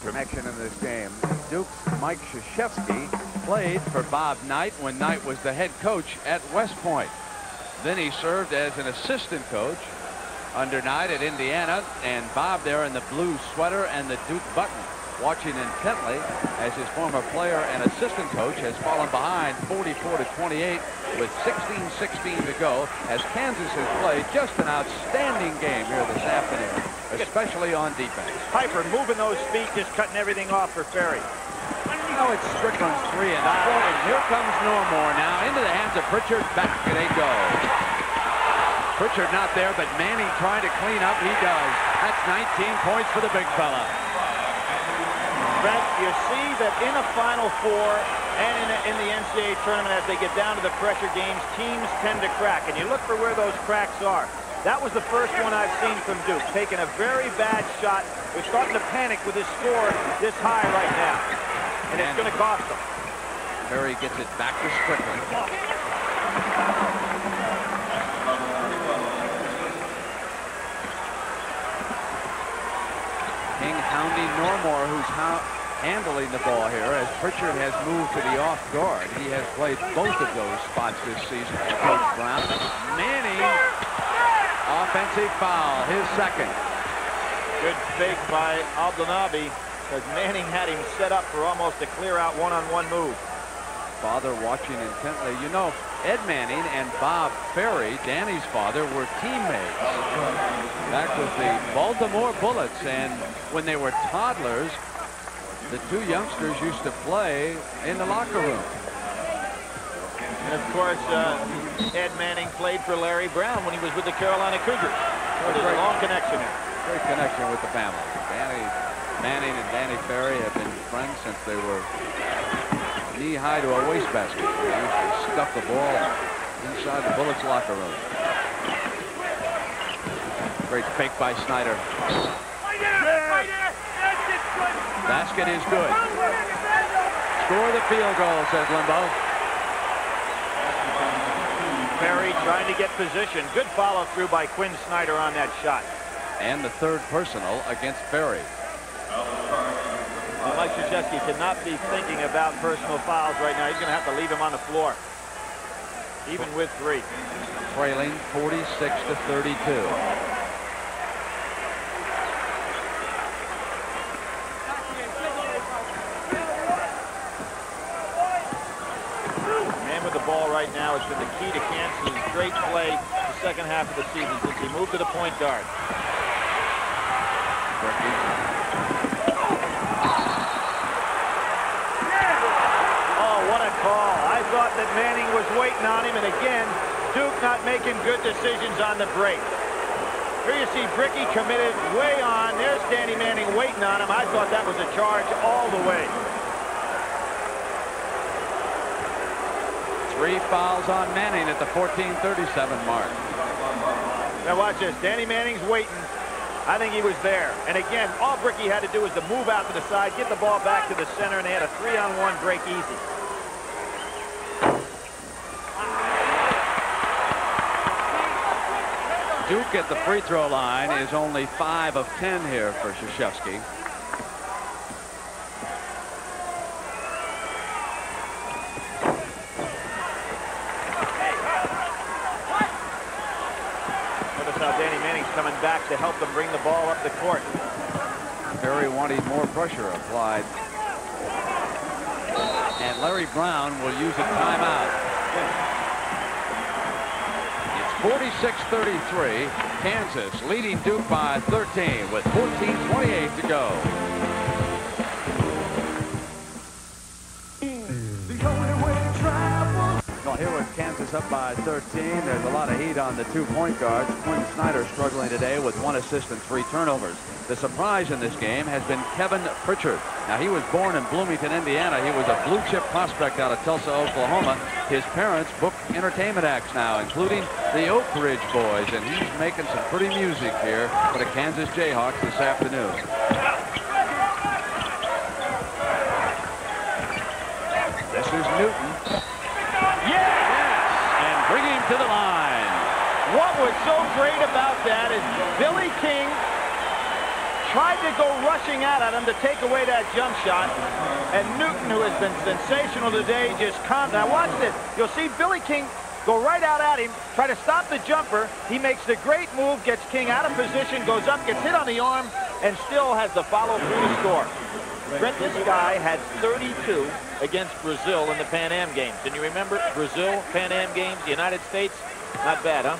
Connection in this game. Duke's Mike Krzyzewski played for Bob Knight when Knight was the head coach at West Point. Then he served as an assistant coach under Knight at Indiana, and Bob there in the blue sweater and the Duke button, watching intently as his former player and assistant coach has fallen behind 44 to 28 with 16-16 to go as Kansas has played just an outstanding game here this afternoon, especially on defense. Piper moving those feet, just cutting everything off for Ferry. Now it's Strickland's three and out, and here comes Normore now into the hands of Pritchard. Back and they go. Pritchard not there, but Manning trying to clean up. He does. That's 19 points for the big fella. Brent, you see that in a Final Four and in, a, in the NCAA tournament, as they get down to the pressure games, teams tend to crack. And you look for where those cracks are. That was the first one I've seen from Duke, taking a very bad shot. We're starting to panic with his score this high right now. And, and it's going to cost them. Perry gets it back to Strickland. King hounding Normore, who's handling the ball here as Pritchard has moved to the off guard. He has played both of those spots this season Coach Brown. Manning, offensive foul, his second. Good fake by Abdelnaby because Manning had him set up for almost a clear-out one-on-one move. Father watching intently. You know, Ed Manning and Bob Ferry, Danny's father, were teammates back with the Baltimore Bullets. And when they were toddlers, the two youngsters used to play in the locker room. And of course, uh, Ed Manning played for Larry Brown when he was with the Carolina Cougars. There's a long connection there. Great connection with the family. Danny Manning and Danny Ferry have been friends since they were knee-high to a wastebasket. They used to stuff the ball inside the Bullets locker room. Great fake by Snyder. Basket is good. Score the field goal, says Lembo. Ferry trying to get position. Good follow-through by Quin Snyder on that shot. And the third personal against Ferry. Well, Mike Krzyzewski cannot be thinking about personal fouls right now. He's going to have to leave him on the floor, even with three. Trailing 46 to 32. Man with the ball right now has been the key to Kansas' great play the second half of the season since he moved to the point guard. Call. I thought that Manning was waiting on him, and again, Duke not making good decisions on the break. Here you see Brickey committed way on. There's Danny Manning waiting on him. I thought that was a charge all the way. Three fouls on Manning at the 14:37 mark. Now watch this. Danny Manning's waiting. I think he was there. And again, all Brickey had to do was to move out to the side, get the ball back to the center, and they had a three-on-one break easy. Duke at the free throw line is only 5 of 10 here for Krzyzewski. Notice how Danny Manning's coming back to help them bring the ball up the court. Barry wanting more pressure applied. And Larry Brown will use a timeout. 46-33. Kansas leading Duke by 13 with 14-28 to go. Well, here with Kansas up by 13. There's a lot of heat on the two point guards. Quin Snyder struggling today with one assist and three turnovers. The surprise in this game has been Kevin Pritchard. Now, he was born in Bloomington, Indiana. He was a blue chip prospect out of Tulsa, Oklahoma. His parents book entertainment acts now, including the Oak Ridge Boys, and he's making some pretty music here for the Kansas Jayhawks this afternoon. This is Newton. Yes! And bringing him to the line. What was so great about that is Billy King tried to go rushing out at him to take away that jump shot. And Newton, who has been sensational today, just calmed. Now watch this. You'll see Billy King go right out at him, try to stop the jumper. He makes the great move, gets King out of position, goes up, gets hit on the arm, and still has the follow through to score. Brent, this guy had 32 against Brazil in the Pan Am Games. And you remember Brazil, Pan Am Games, United States? Not bad, huh?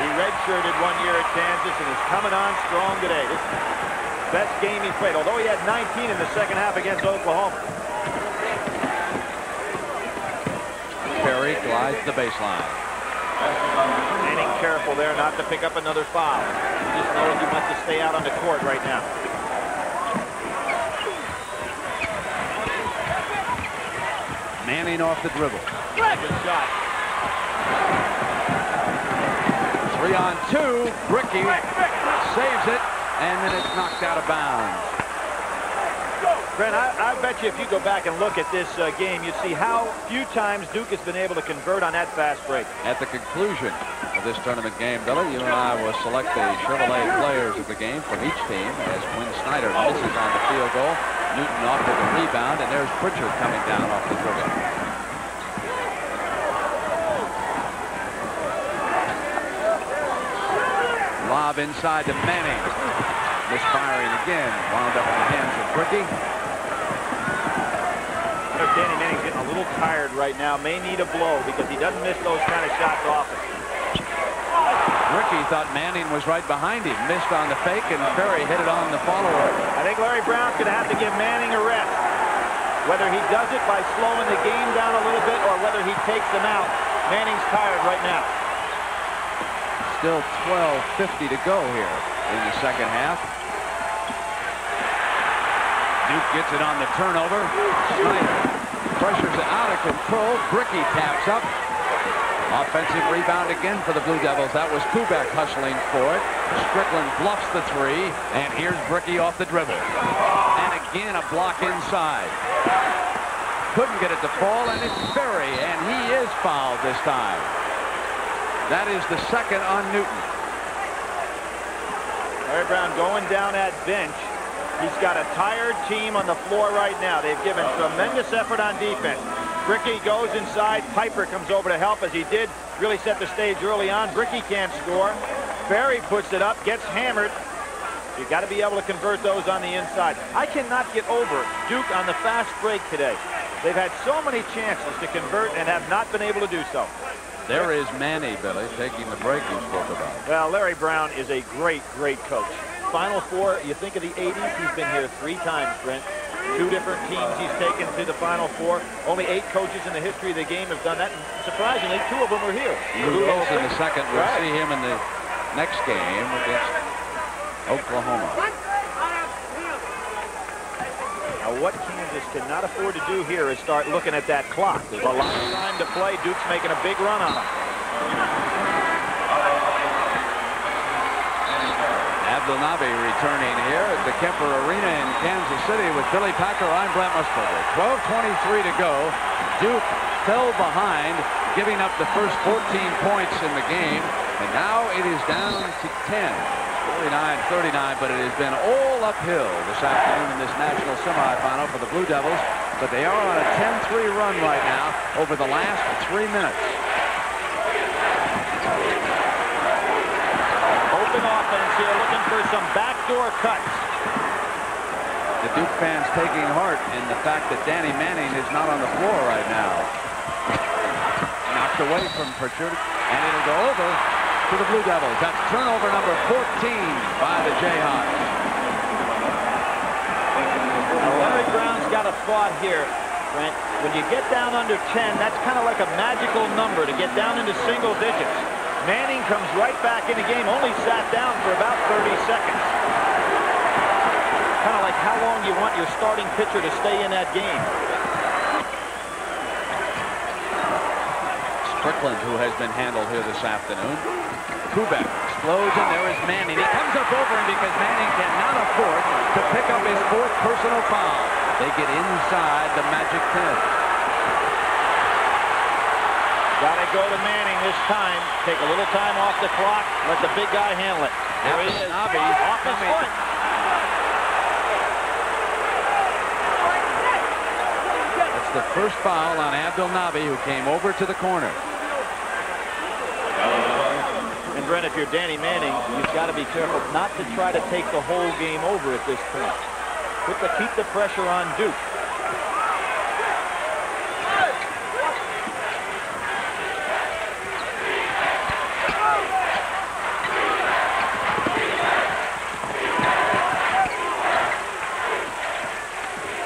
He redshirted one year at Kansas and is coming on strong today. This best game he played, although he had 19 in the second half against Oklahoma. Perry glides the baseline. Manning careful there not to pick up another foul. He just knows he wants to stay out on the court right now. Manning off the dribble. Good shot. Three on two. Brickey saves it, and then it's knocked out of bounds. Brent, I, I, bet you if you go back and look at this uh, game, you'd see how few times Duke has been able to convert on that fast break. At the conclusion of this tournament game, Billy, you and I will select the Chevrolet players of the game from each team as Quin Snyder misses on the field goal. Newton off with the rebound, and there's Pritchard coming down off the dribble. Lob inside to Manning. Misfiring again. Wound up in the hands of Brickey. Danny Manning's getting a little tired right now. May need a blow because he doesn't miss those kind of shots often. Ricky thought Manning was right behind him. Missed on the fake, and Perry hit it on the follower. I think Larry Brown's going to have to give Manning a rest. Whether he does it by slowing the game down a little bit or whether he takes them out, Manning's tired right now. Still 12.50 to go here in the second half. Duke gets it on the turnover. Snyder pressures it out of control. Brickey taps up. Offensive rebound again for the Blue Devils. That was Koubek hustling for it. Strickland bluffs the three. And here's Brickey off the dribble. And again a block inside. Couldn't get it to fall, and it's Ferry, and he is fouled this time. That is the second on Newton. Larry Brown going down that bench. He's got a tired team on the floor right now. They've given tremendous effort on defense. Brickey goes inside. Piper comes over to help as he did. Really set the stage early on. Brickey can't score. Barry puts it up, gets hammered. You got to be able to convert those on the inside. I cannot get over Duke on the fast break today. They've had so many chances to convert and have not been able to do so. There is Manny, Billy, taking the break you spoke about. Well, Larry Brown is a great, great coach. Final four, you think of the 80s, he's been here three times, Brent. Two different teams he's taken to the Final Four. Only eight coaches in the history of the game have done that. And surprisingly, two of them are here. Lute Olson the second. We'll right. see him in the next game against Oklahoma. Now, what Kansas cannot afford to do here is start looking at that clock. There's a lot of time to play. Duke's making a big run on them. Abdelnaby returning here at the Kemper Arena in Kansas City with Billy Packer. I'm Brent Musburger. 12.23 to go. Duke fell behind, giving up the first 14 points in the game. And now it is down to 10. 49-39, but it has been all uphill this afternoon in this national semifinal for the Blue Devils. But they are on a 10-3 run right now over the last three minutes. Open offense here, looking for some backdoor cuts. The Duke fans taking heart in the fact that Danny Manning is not on the floor right now. Knocked away from Pritchard, and it'll go over to the Blue Devils. That's turnover number 14 by the Jayhawks. Larry Brown's got a thought here, Brent. When you get down under 10, that's kind of like a magical number to get down into single digits. Manning comes right back in the game, only sat down for about 30 seconds. Kind of like how long you want your starting pitcher to stay in that game. Strickland, who has been handled here this afternoon. Koubek explodes, and there is Manning. He comes up over him because Manning cannot afford to pick up his fourth personal foul. They get inside the magic 10. Got to go to Manning this time. Take a little time off the clock. Let the big guy handle it. There he is. Nabi off his foot. It's the first foul on Abdelnaby, who came over to the corner. And Brent, if you're Danny Manning, you've got to be careful not to try to take the whole game over at this point. Put the, keep the pressure on Duke.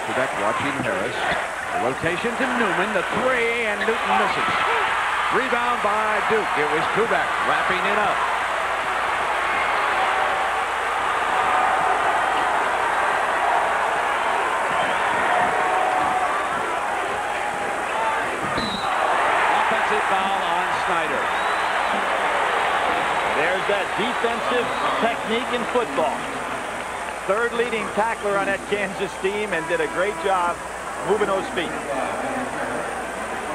Koubek watching Harris. The rotation to Newman, the three, and Newton misses. Rebound by Duke. It was Koubek wrapping it up. Offensive foul on Snyder. There's that defensive technique in football. Third leading tackler on that Kansas team and did a great job moving those feet.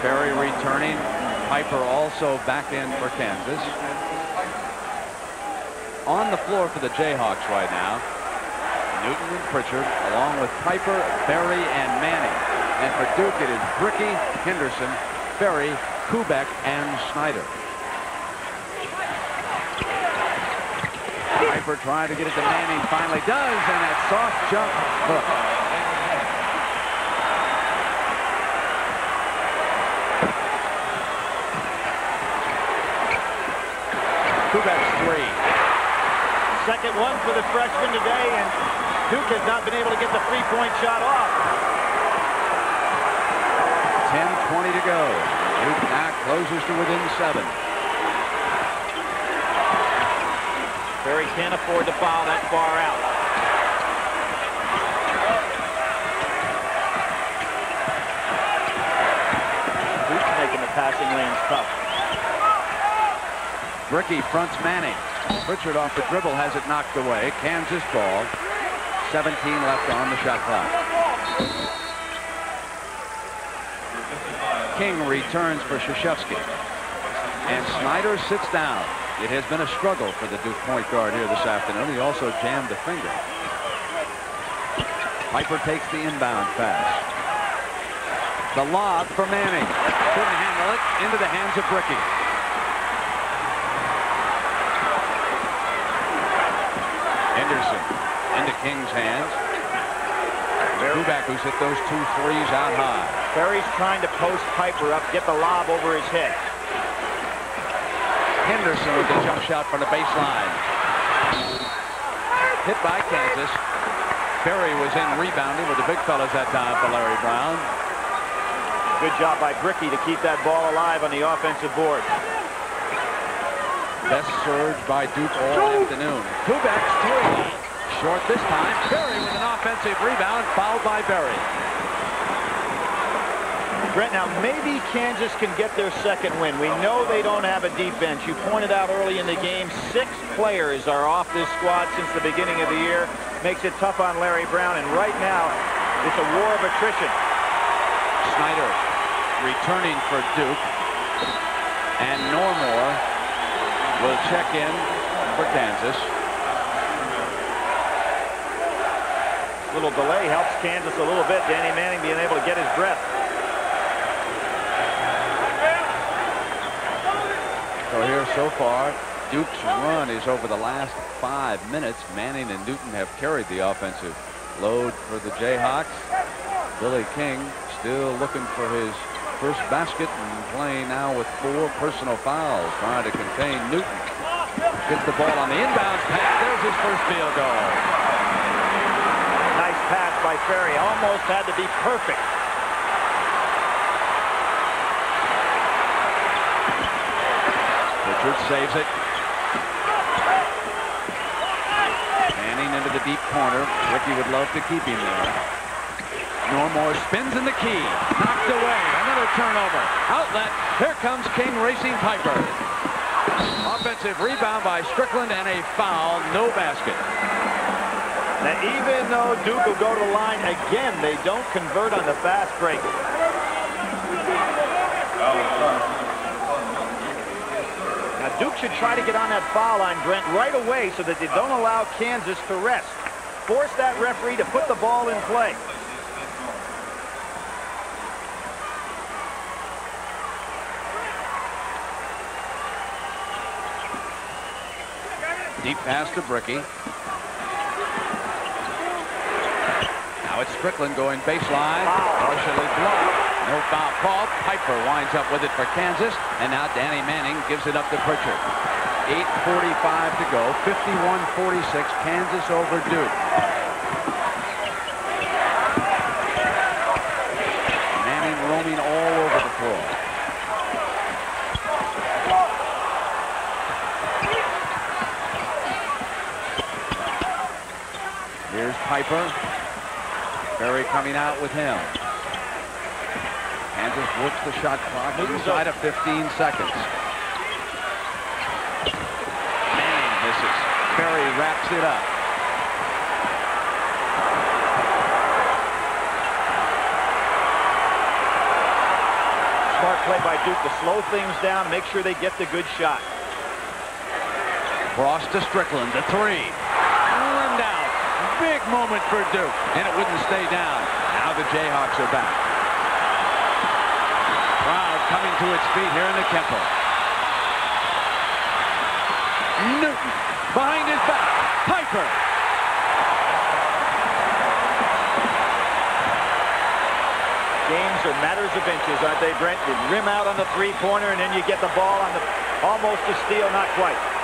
Perry returning. Piper also back in for Kansas. On the floor for the Jayhawks right now. Newton and Pritchard, along with Piper, Barry, and Manning. And for Duke, it is Brickey, Henderson, Berry, Koubek, and Snyder. Piper trying to get it to Manning, finally does, and that soft jump hook. Koubek's three. Second one for the freshman today, and Duke has not been able to get the three-point shot off. 10-20 to go. Duke now closes to within seven. Barry can't afford to foul that far out. Duke's making the passing lanes tough. Brickey fronts Manning. Pritchard off the dribble has it knocked away. Kansas ball. 17 left on the shot clock. King returns for Krzyzewski. And Snyder sits down. It has been a struggle for the Duke point guard here this afternoon. He also jammed a finger. Piper takes the inbound pass. The lob for Manning. Couldn't handle it. Into the hands of Brickey. Henderson into King's hands. Koubek who's hit those two threes out high. Barry's trying to post Piper up, get the lob over his head. Henderson with the jump shot from the baseline. Hit by Kansas. Barry was in rebounding with the big fellas that time for Larry Brown. Good job by Brickey to keep that ball alive on the offensive board. Best surge by Duke all afternoon. Koubek's three. Short this time. Berry with an offensive rebound, fouled by Berry. Brent, now maybe Kansas can get their second win. We know they don't have a defense. You pointed out early in the game, six players are off this squad since the beginning of the year. Makes it tough on Larry Brown, and right now, it's a war of attrition. Snyder returning for Duke. And Normore will check in for Kansas. Little delay helps Kansas a little bit. Danny Manning being able to get his breath. So here so far, Duke's run is over the last five minutes. Manning and Newton have carried the offensive load for the Jayhawks. Billy King still looking for his first basket and playing now with four personal fouls, trying to contain Newton. Gets the ball on the inbound pass. There's his first field goal. By Ferry. Almost had to be perfect. Richard saves it. Manning into the deep corner. Ricky would love to keep him there. Normore spins in the key. Knocked away. Another turnover. Outlet. Here comes King racing Piper. Offensive rebound by Strickland and a foul. No basket. Now, even though Duke will go to the line again, they don't convert on the fast break. Now, Duke should try to get on that foul line, Brent, right away so that they don't allow Kansas to rest. Force that referee to put the ball in play. Deep pass to Brickey. It's Strickland going baseline. Partially blocked. No foul call. Piper winds up with it for Kansas. And now Danny Manning gives it up to Pritchard. 8.45 to go. 51-46. Kansas over Duke. Manning roaming all over the floor. Here's Piper. Ferry coming out with him. Kansas works the shot clock inside of 15 seconds. Manning misses. Ferry wraps it up. Smart play by Duke to slow things down, make sure they get the good shot. Cross to Strickland, the three. Big moment for Duke, and it wouldn't stay down. Now the Jayhawks are back. Crowd coming to its feet here in the Kemper. Newton behind his back. Piper. Games are matters of inches, aren't they, Brent? You rim out on the three-pointer, and then you get the ball on the almost a steal, not quite.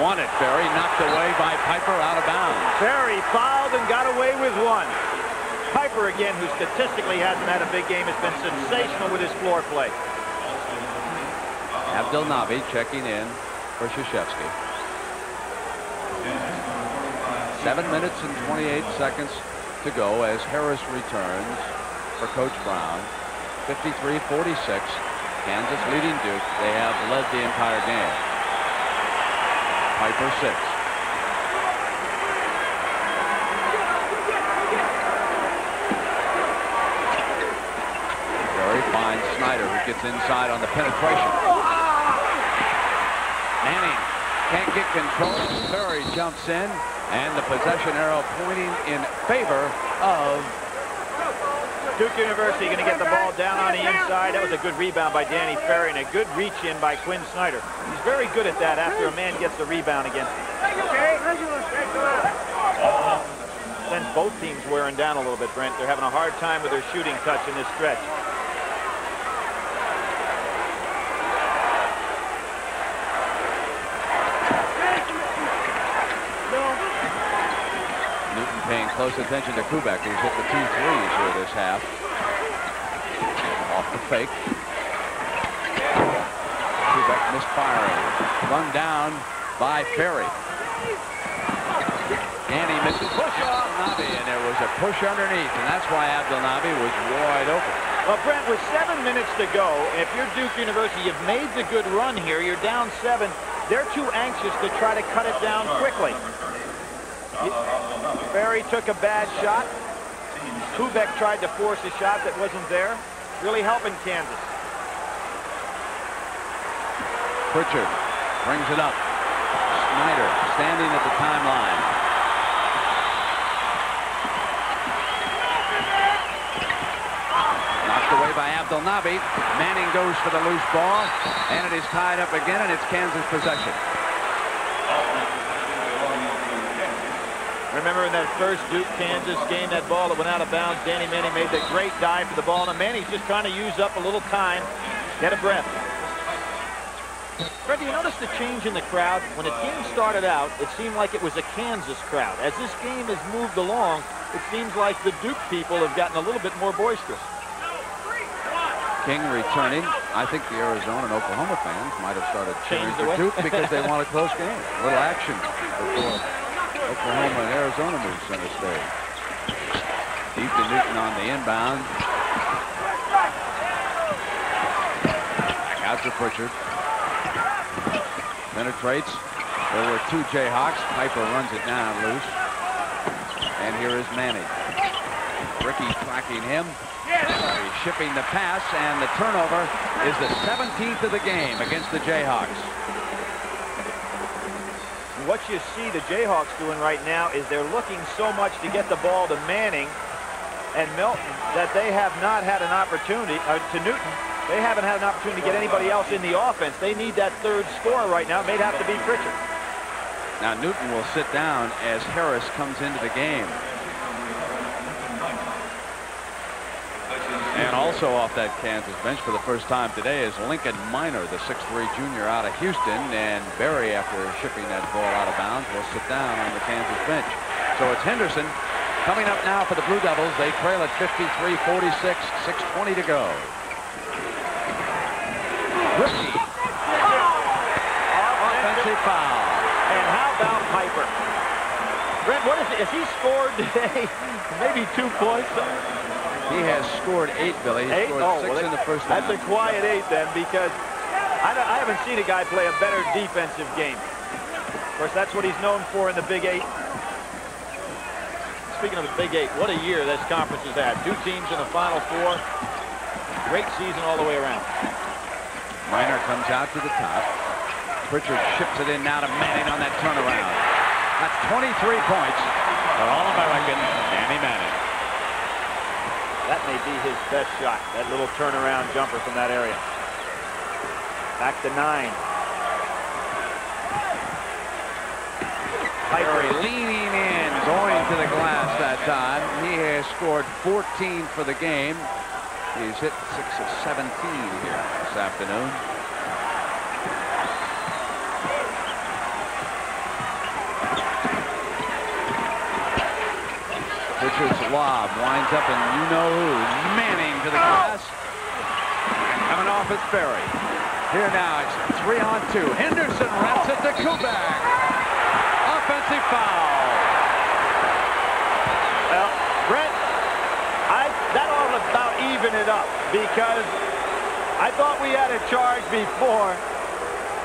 Wanted Ferry knocked away by Piper out of bounds. Ferry fouled and got away with one. Piper again, who statistically hasn't had a big game, has been sensational with his floor play. Abdelnaby checking in for Krzyzewski. Seven minutes and 28 seconds to go as Harris returns for Coach Brown. 53-46. Kansas leading Duke. They have led the entire game. Piper six. Very fine Snyder who gets inside on the penetration. Manning can't get control. Ferry jumps in and the possession arrow pointing in favor of Duke University going to get the ball down on the inside. That was a good rebound by Danny Ferry and a good reach in by Quin Snyder. He's very good at that after a man gets the rebound against him. Then both teams wearing down a little bit, Brent. They're having a hard time with their shooting touch in this stretch. Newton paying close attention to Koubek, who's hit the two threes here this half. Off the fake. Koubek misfiring. Run down by Ferry. Danny misses. Push off Nabi, and there was a push underneath, and that's why Abdelnaby was wide open. Well, Brent, with seven minutes to go, if you're Duke University, you've made the good run here. You're down seven. They're too anxious to try to cut it down quickly. Ferry took a bad shot. Koubek tried to force a shot that wasn't there. Really helping Kansas. Pritchard brings it up. Snyder standing at the timeline. Knocked away by Abdelnaby. Manning goes for the loose ball, and it is tied up again, and it's Kansas possession. Remember in that first Duke-Kansas game, that ball that went out of bounds, Danny Manning made that great dive for the ball. Now Manning's just trying to use up a little time, get a breath. Fred, do you notice the change in the crowd? When the game started out, it seemed like it was a Kansas crowd. As this game has moved along, it seems like the Duke people have gotten a little bit more boisterous. King returning. I think the Arizona and Oklahoma fans might have started cheering the for. Duke because they want a close game. A little action before Oklahoma and Arizona move center stage. Deep to Newton on the inbound. Out to Pritchard. Penetrates. There were two Jayhawks. Piper runs it down loose. And here is Manning. Ricky tracking him. He's shipping the pass, and the turnover is the 17th of the game against the Jayhawks. What you see the Jayhawks doing right now is they're looking so much to get the ball to Manning and Milton that they have not had an opportunity, uh, to Newton, they haven't had an opportunity to get anybody else in the offense. They need that third scorer right now. It may have to be Pritchard. Now Newton will sit down as Harris comes into the game. And also off that Kansas bench for the first time today is Lincoln Minor, the 6'3 junior out of Houston. And Barry, after shipping that ball out of bounds, will sit down on the Kansas bench. So it's Henderson coming up now for the Blue Devils. They trail at 53-46, 6.20 to go. Ricky. Offensive foul. And how about Piper? Brent, what is it? Has he scored today? Maybe two points? He has scored eight, Billy. He Eight? scored Oh, six well, in the first half. That's half. a quiet eight then because I, I haven't seen a guy play a better defensive game. Of course, that's what he's known for in the Big Eight. Speaking of the Big Eight, what a year this conference has had. Two teams in the Final Four. Great season all the way around. Minor comes out to the top. Pritchard ships it in now to Manning on that turnaround. That's 23 points for All-American Danny Manning. That may be his best shot, that little turnaround jumper from that area. Back to nine. Piper leaning in, going to the glass that time. He has scored 14 for the game. He's hit 6 of 17 here this afternoon. Lob winds up and you know who. Manning to the glass. Coming off it's Ferry. Here now it's three on two. Henderson wraps it to Koubek. Offensive foul. Well, Brent, I that to about even it up because I thought we had a charge before,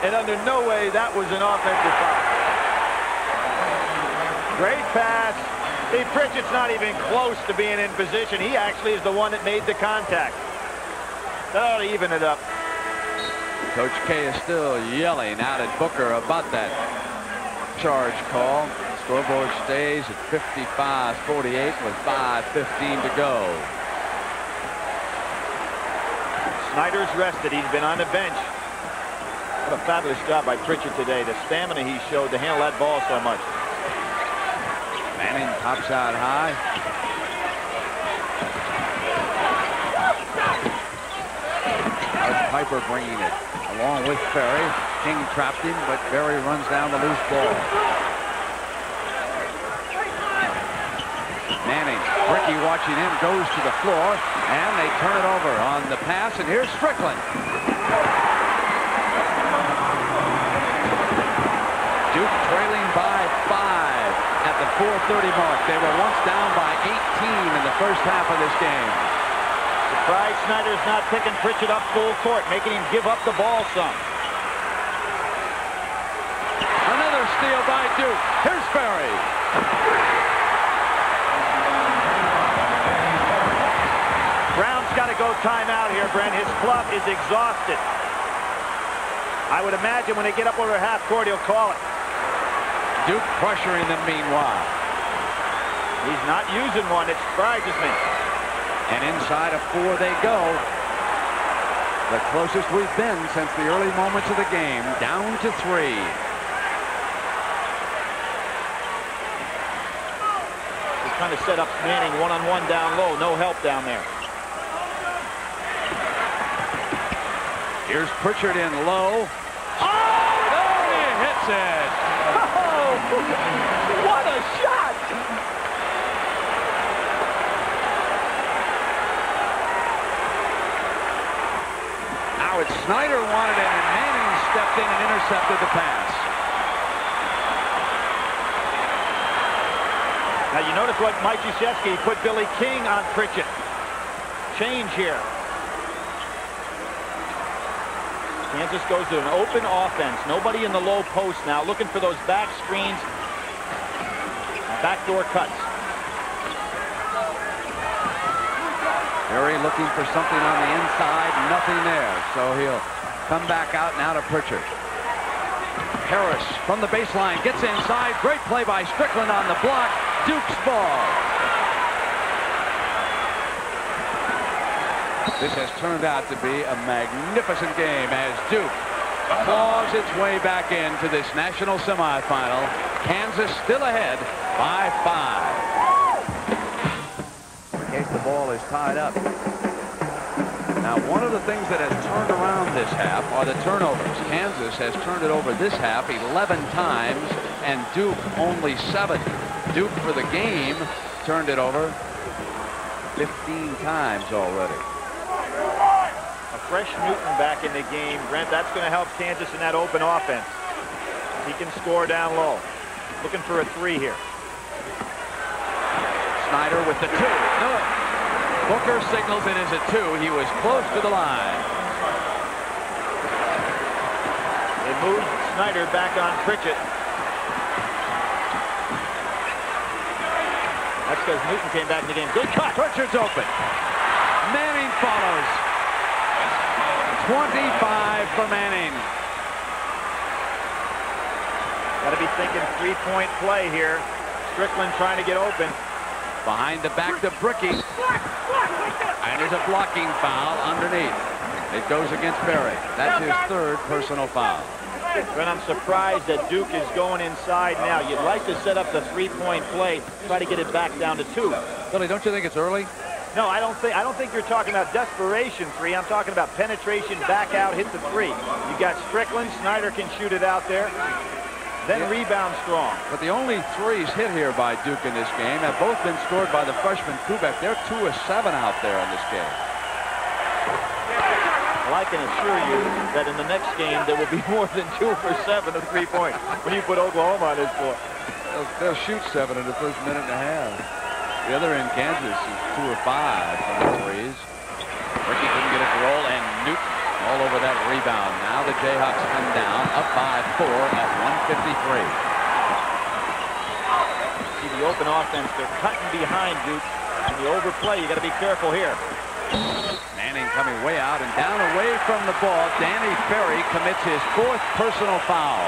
and under no way that was an offensive foul. Great pass. See, Pritchard's not even close to being in position. He actually is the one that made the contact. That ought to even it up. Coach K is still yelling out at Booker about that charge call. Scoreboard stays at 55-48 with 5.15 to go. Snyder's rested. He's been on the bench. What a fabulous job by Pritchard today. The stamina he showed to handle that ball so much. Pops out high. Piper bringing it along with Ferry. King trapped him, but Berry runs down the loose ball. Manning, Ricky watching him, goes to the floor, and they turn it over on the pass, and here's Strickland. Duke trailing by five 4.30 mark. They were once down by 18 in the first half of this game. Surprise Snyder's not picking Pritchard up full court, making him give up the ball some. Another steal by Duke. Here's Ferry. Brown's got to go timeout here, Brent. His club is exhausted. I would imagine when they get up over half court, he'll call it. Duke pressuring them meanwhile. He's not using one. It surprises me. And inside of four they go. The closest we've been since the early moments of the game. Down to three. He's trying to set up Manning one-on-one down low. No help down there. Here's Pritchard in low. Oh, there he hits it. What a shot! Now it's Snyder wanted it, and Manning stepped in and intercepted the pass. Now you notice what Mike Krzyzewski put Billy King on Pritchard. Change here. Kansas goes to an open offense. Nobody in the low post now, looking for those back screens, backdoor cuts. Barry looking for something on the inside, nothing there. So he'll come back out now to Pritchard. Harris from the baseline gets inside. Great play by Strickland on the block. Duke's ball. This has turned out to be a magnificent game as Duke claws its way back into this national semifinal. Kansas still ahead by five. In case the ball is tied up. Now, one of the things that has turned around this half are the turnovers. Kansas has turned it over this half 11 times, and Duke only seven. Duke for the game turned it over 15 times already. Fresh Newton back in the game. Brent, that's going to help Kansas in that open offense. He can score down low. Looking for a three here. Snyder with the two. No. Booker signals it as a two. He was close to the line. They moved Snyder back on Pritchard. That's because Newton came back in the game. Good cut. Pritchard's open. Manning follows. 25 for Manning. Got to be thinking three-point play here. Strickland trying to get open. Behind the back to Brickey. And there's a blocking foul underneath. It goes against Berry. That's his third personal foul. But I'm surprised that Duke is going inside now. You'd like to set up the three-point play, try to get it back down to two. Billy, don't you think it's early? No, I don't think I don't think you're talking about desperation three. I'm talking about penetration, back out, hit the three. You got Strickland, Snyder can shoot it out there. Then Yeah. rebound strong. But the only threes hit here by Duke in this game have both been scored by the freshman Koubek. They're two of seven out there in this game. Well, I can assure you that in the next game there will be more than two for seven of three points when you put Oklahoma on his floor. They'll, they'll shoot seven in the first minute and a half. The other end, Kansas is two or five from the threes. Ricky couldn't get it to roll, and Newton all over that rebound. Now the Jayhawks come down, up by four at 153. See the open offense. They're cutting behind Duke. And the overplay, you got to be careful here. Manning coming way out and down away from the ball. Danny Ferry commits his fourth personal foul.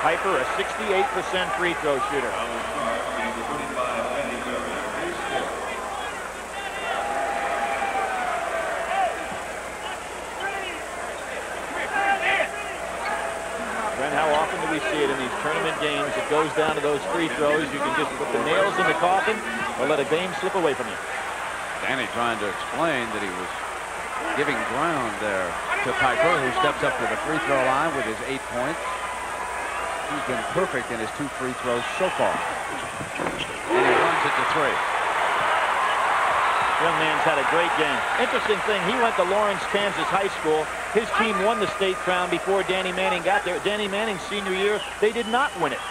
Piper, a 68% free throw shooter. Brent, how often do we see it in these tournament games? It goes down to those free throws. You can just put the nails in the coffin or let a game slip away from you. Danny trying to explain that he was giving ground there to Piper, who steps up to the free throw line with his eight points. He's been perfect in his two free throws so far. And he runs it to three. Young man's had a great game. Interesting thing, he went to Lawrence, Kansas High School. His team won the state crown before Danny Manning got there. Danny Manning's senior year, they did not win it.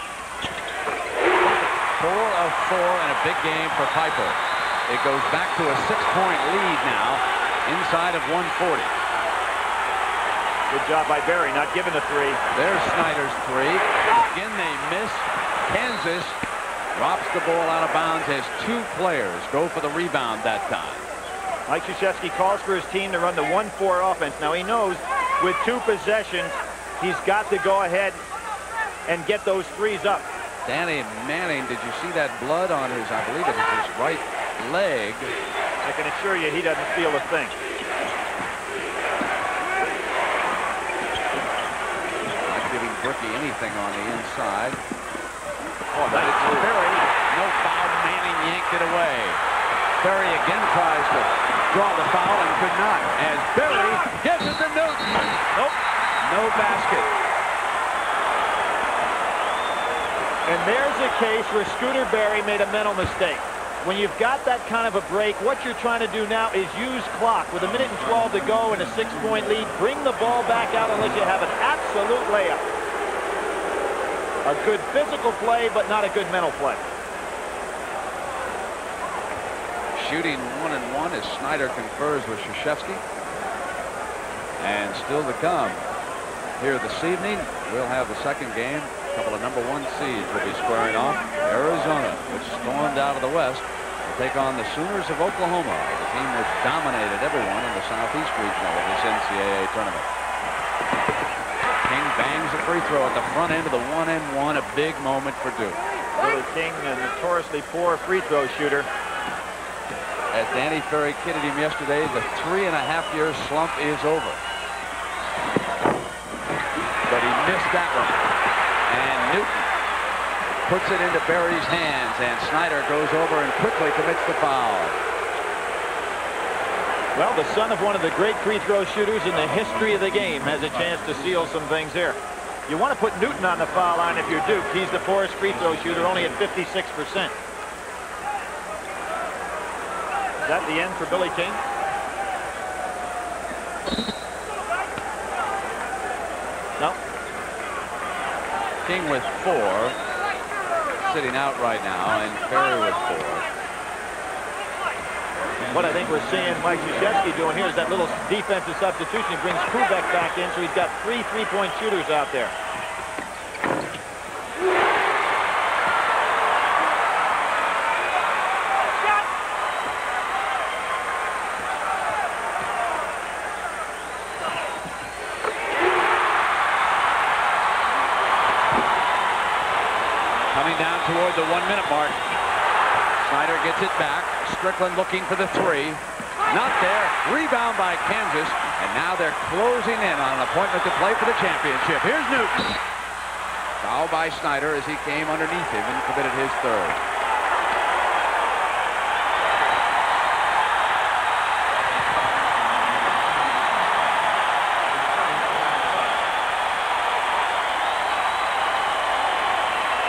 Four of four and a big game for Piper. It goes back to a six-point lead now inside of 140. Good job by Barry, not giving the three. There's Snyder's three. Again, they miss. Kansas drops the ball out of bounds as two players go for the rebound that time. Mike Krzyzewski calls for his team to run the 1-4 offense. Now he knows with two possessions, he's got to go ahead and get those threes up. Danny Manning, did you see that blood on his, I believe it was his right leg. I can assure you he doesn't feel a thing. Not giving Brickey on the inside. Oh, But it's Ferry. No foul. Manning yanked it away. Ferry again tries to draw the foul and could not. As Barry gives it to Newton. Nope. no basket. And there's a case where Scooter Barry made a mental mistake. When you've got that kind of a break, what you're trying to do now is use clock. With a minute and 12 to go and a six-point lead, bring the ball back out unless you have an absolute layup. A good physical play, but not a good mental play. Shooting one and one as Snyder confers with Krzyzewski. And still to come here this evening, we'll have the second game a couple of number one seeds will be squaring off. Arizona, which stormed out of the West, will take on the Sooners of Oklahoma. The team which dominated everyone in the Southeast regional of this NCAA tournament. Bangs a free throw at the front end of the one and one. A big moment for Duke. Billy King, a notoriously poor free throw shooter. As Danny Ferry kidded him yesterday, the three and a half year slump is over. But he missed that one. And Newton puts it into Barry's hands, and Snyder goes over and quickly commits the foul. Well, the son of one of the great free throw shooters in the history of the game has a chance to seal some things here. You want to put Newton on the foul line if you're Duke. He's the poorest free throw shooter, only at 56%. Is that the end for Billy King? No. King with four, sitting out right now, and Ferry with four. What I think we're seeing Mike Krzyzewski doing here is that little defensive substitution. He brings Koubek back in, so he's got three three-point shooters out there. toward the one-minute mark. Snyder gets it back. Looking for the three. Not there. Rebound by Kansas. And now they're closing in on an appointment to play for the championship. Here's Newton. Foul by Snyder as he came underneath him and committed his third.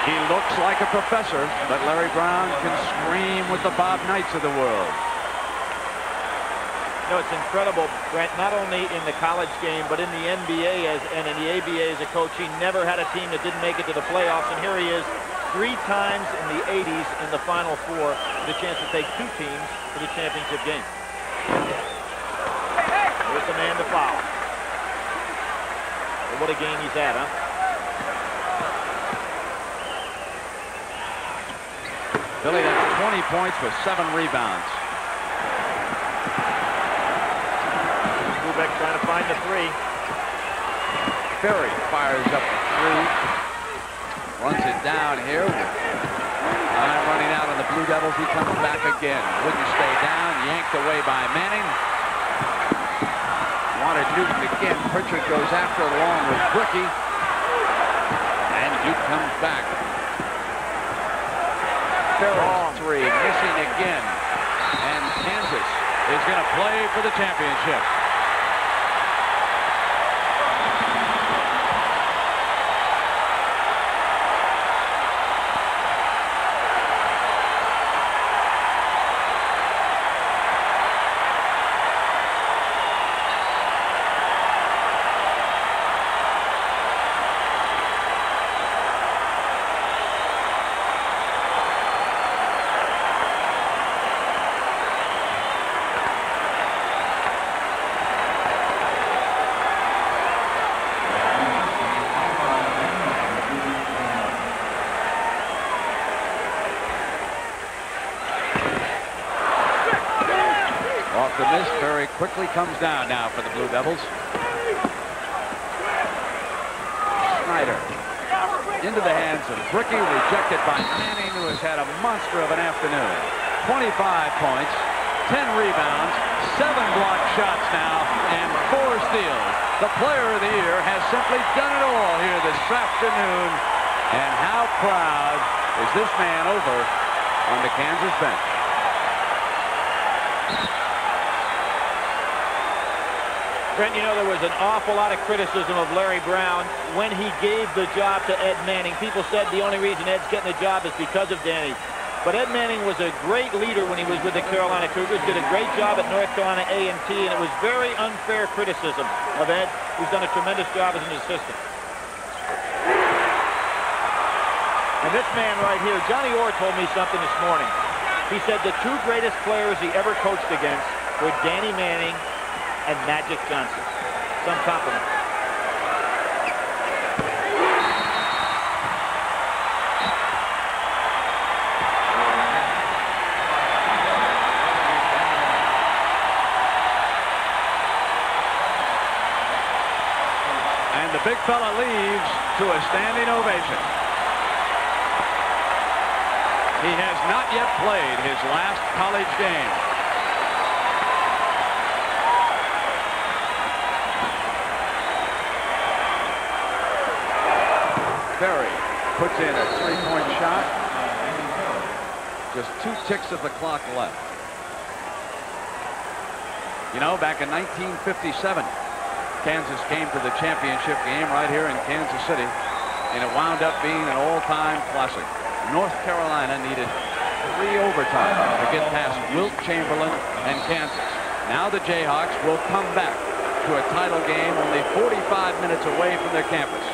He looks like a professor, but Larry Brown can scream with the Bob Knights of the world. You know, it's incredible, Brent, not only in the college game, but in the NBA as, and in the ABA as a coach. He never had a team that didn't make it to the playoffs, and here he is three times in the 80s in the Final Four with a chance to take two teams to the championship game. Here's the man to foul. what a game he's had, huh? Billy, that's 20 points with seven rebounds. Koubek trying to find the three. Ferry fires up the three. Runs it down here. Time running out on the Blue Devils. He comes back again. Wouldn't stay down. Yanked away by Manning. Wanted Newton again. Pritchard goes after along with Brickey. And Duke comes back. Ferry's three, missing again. And Kansas is going to play for the championship. Quickly comes down now for the Blue Devils. Snyder into the hands of Brickey, rejected by Manning, who has had a monster of an afternoon. 25 points, 10 rebounds, 7 blocked shots now, and 4 steals. The player of the year has simply done it all here this afternoon. And how proud is this man over on the Kansas bench? You know, there was an awful lot of criticism of Larry Brown when he gave the job to Ed Manning. People said the only reason Ed's getting the job is because of Danny. But Ed Manning was a great leader when he was with the Carolina Cougars, did a great job at North Carolina A&T, and it was very unfair criticism of Ed, who's done a tremendous job as an assistant. And this man right here, Johnny Orr told me something this morning. He said the two greatest players he ever coached against were Danny Manning and Magic Johnson. Some compliment. And the big fella leaves to a standing ovation. He has not yet played his last college game. Barry puts in a three-point shot. Just two ticks of the clock left. You know, back in 1957, Kansas came to the championship game right here in Kansas City, and it wound up being an all-time classic. North Carolina needed three overtime to get past Wilt Chamberlain and Kansas. Now the Jayhawks will come back to a title game only 45 minutes away from their campus.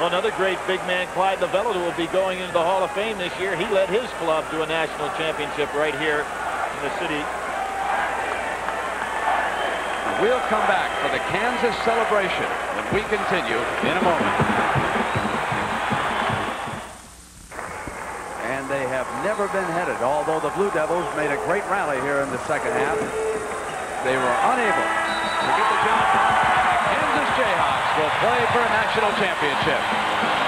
Another great big man, Clyde Lovellette, who will be going into the Hall of Fame this year. He led his club to a national championship right here in the city. We'll come back for the Kansas celebration when we continue in a moment. And they have never been headed, although the Blue Devils made a great rally here in the second half. They were unable to get the job done. Jayhawks will play for a national championship.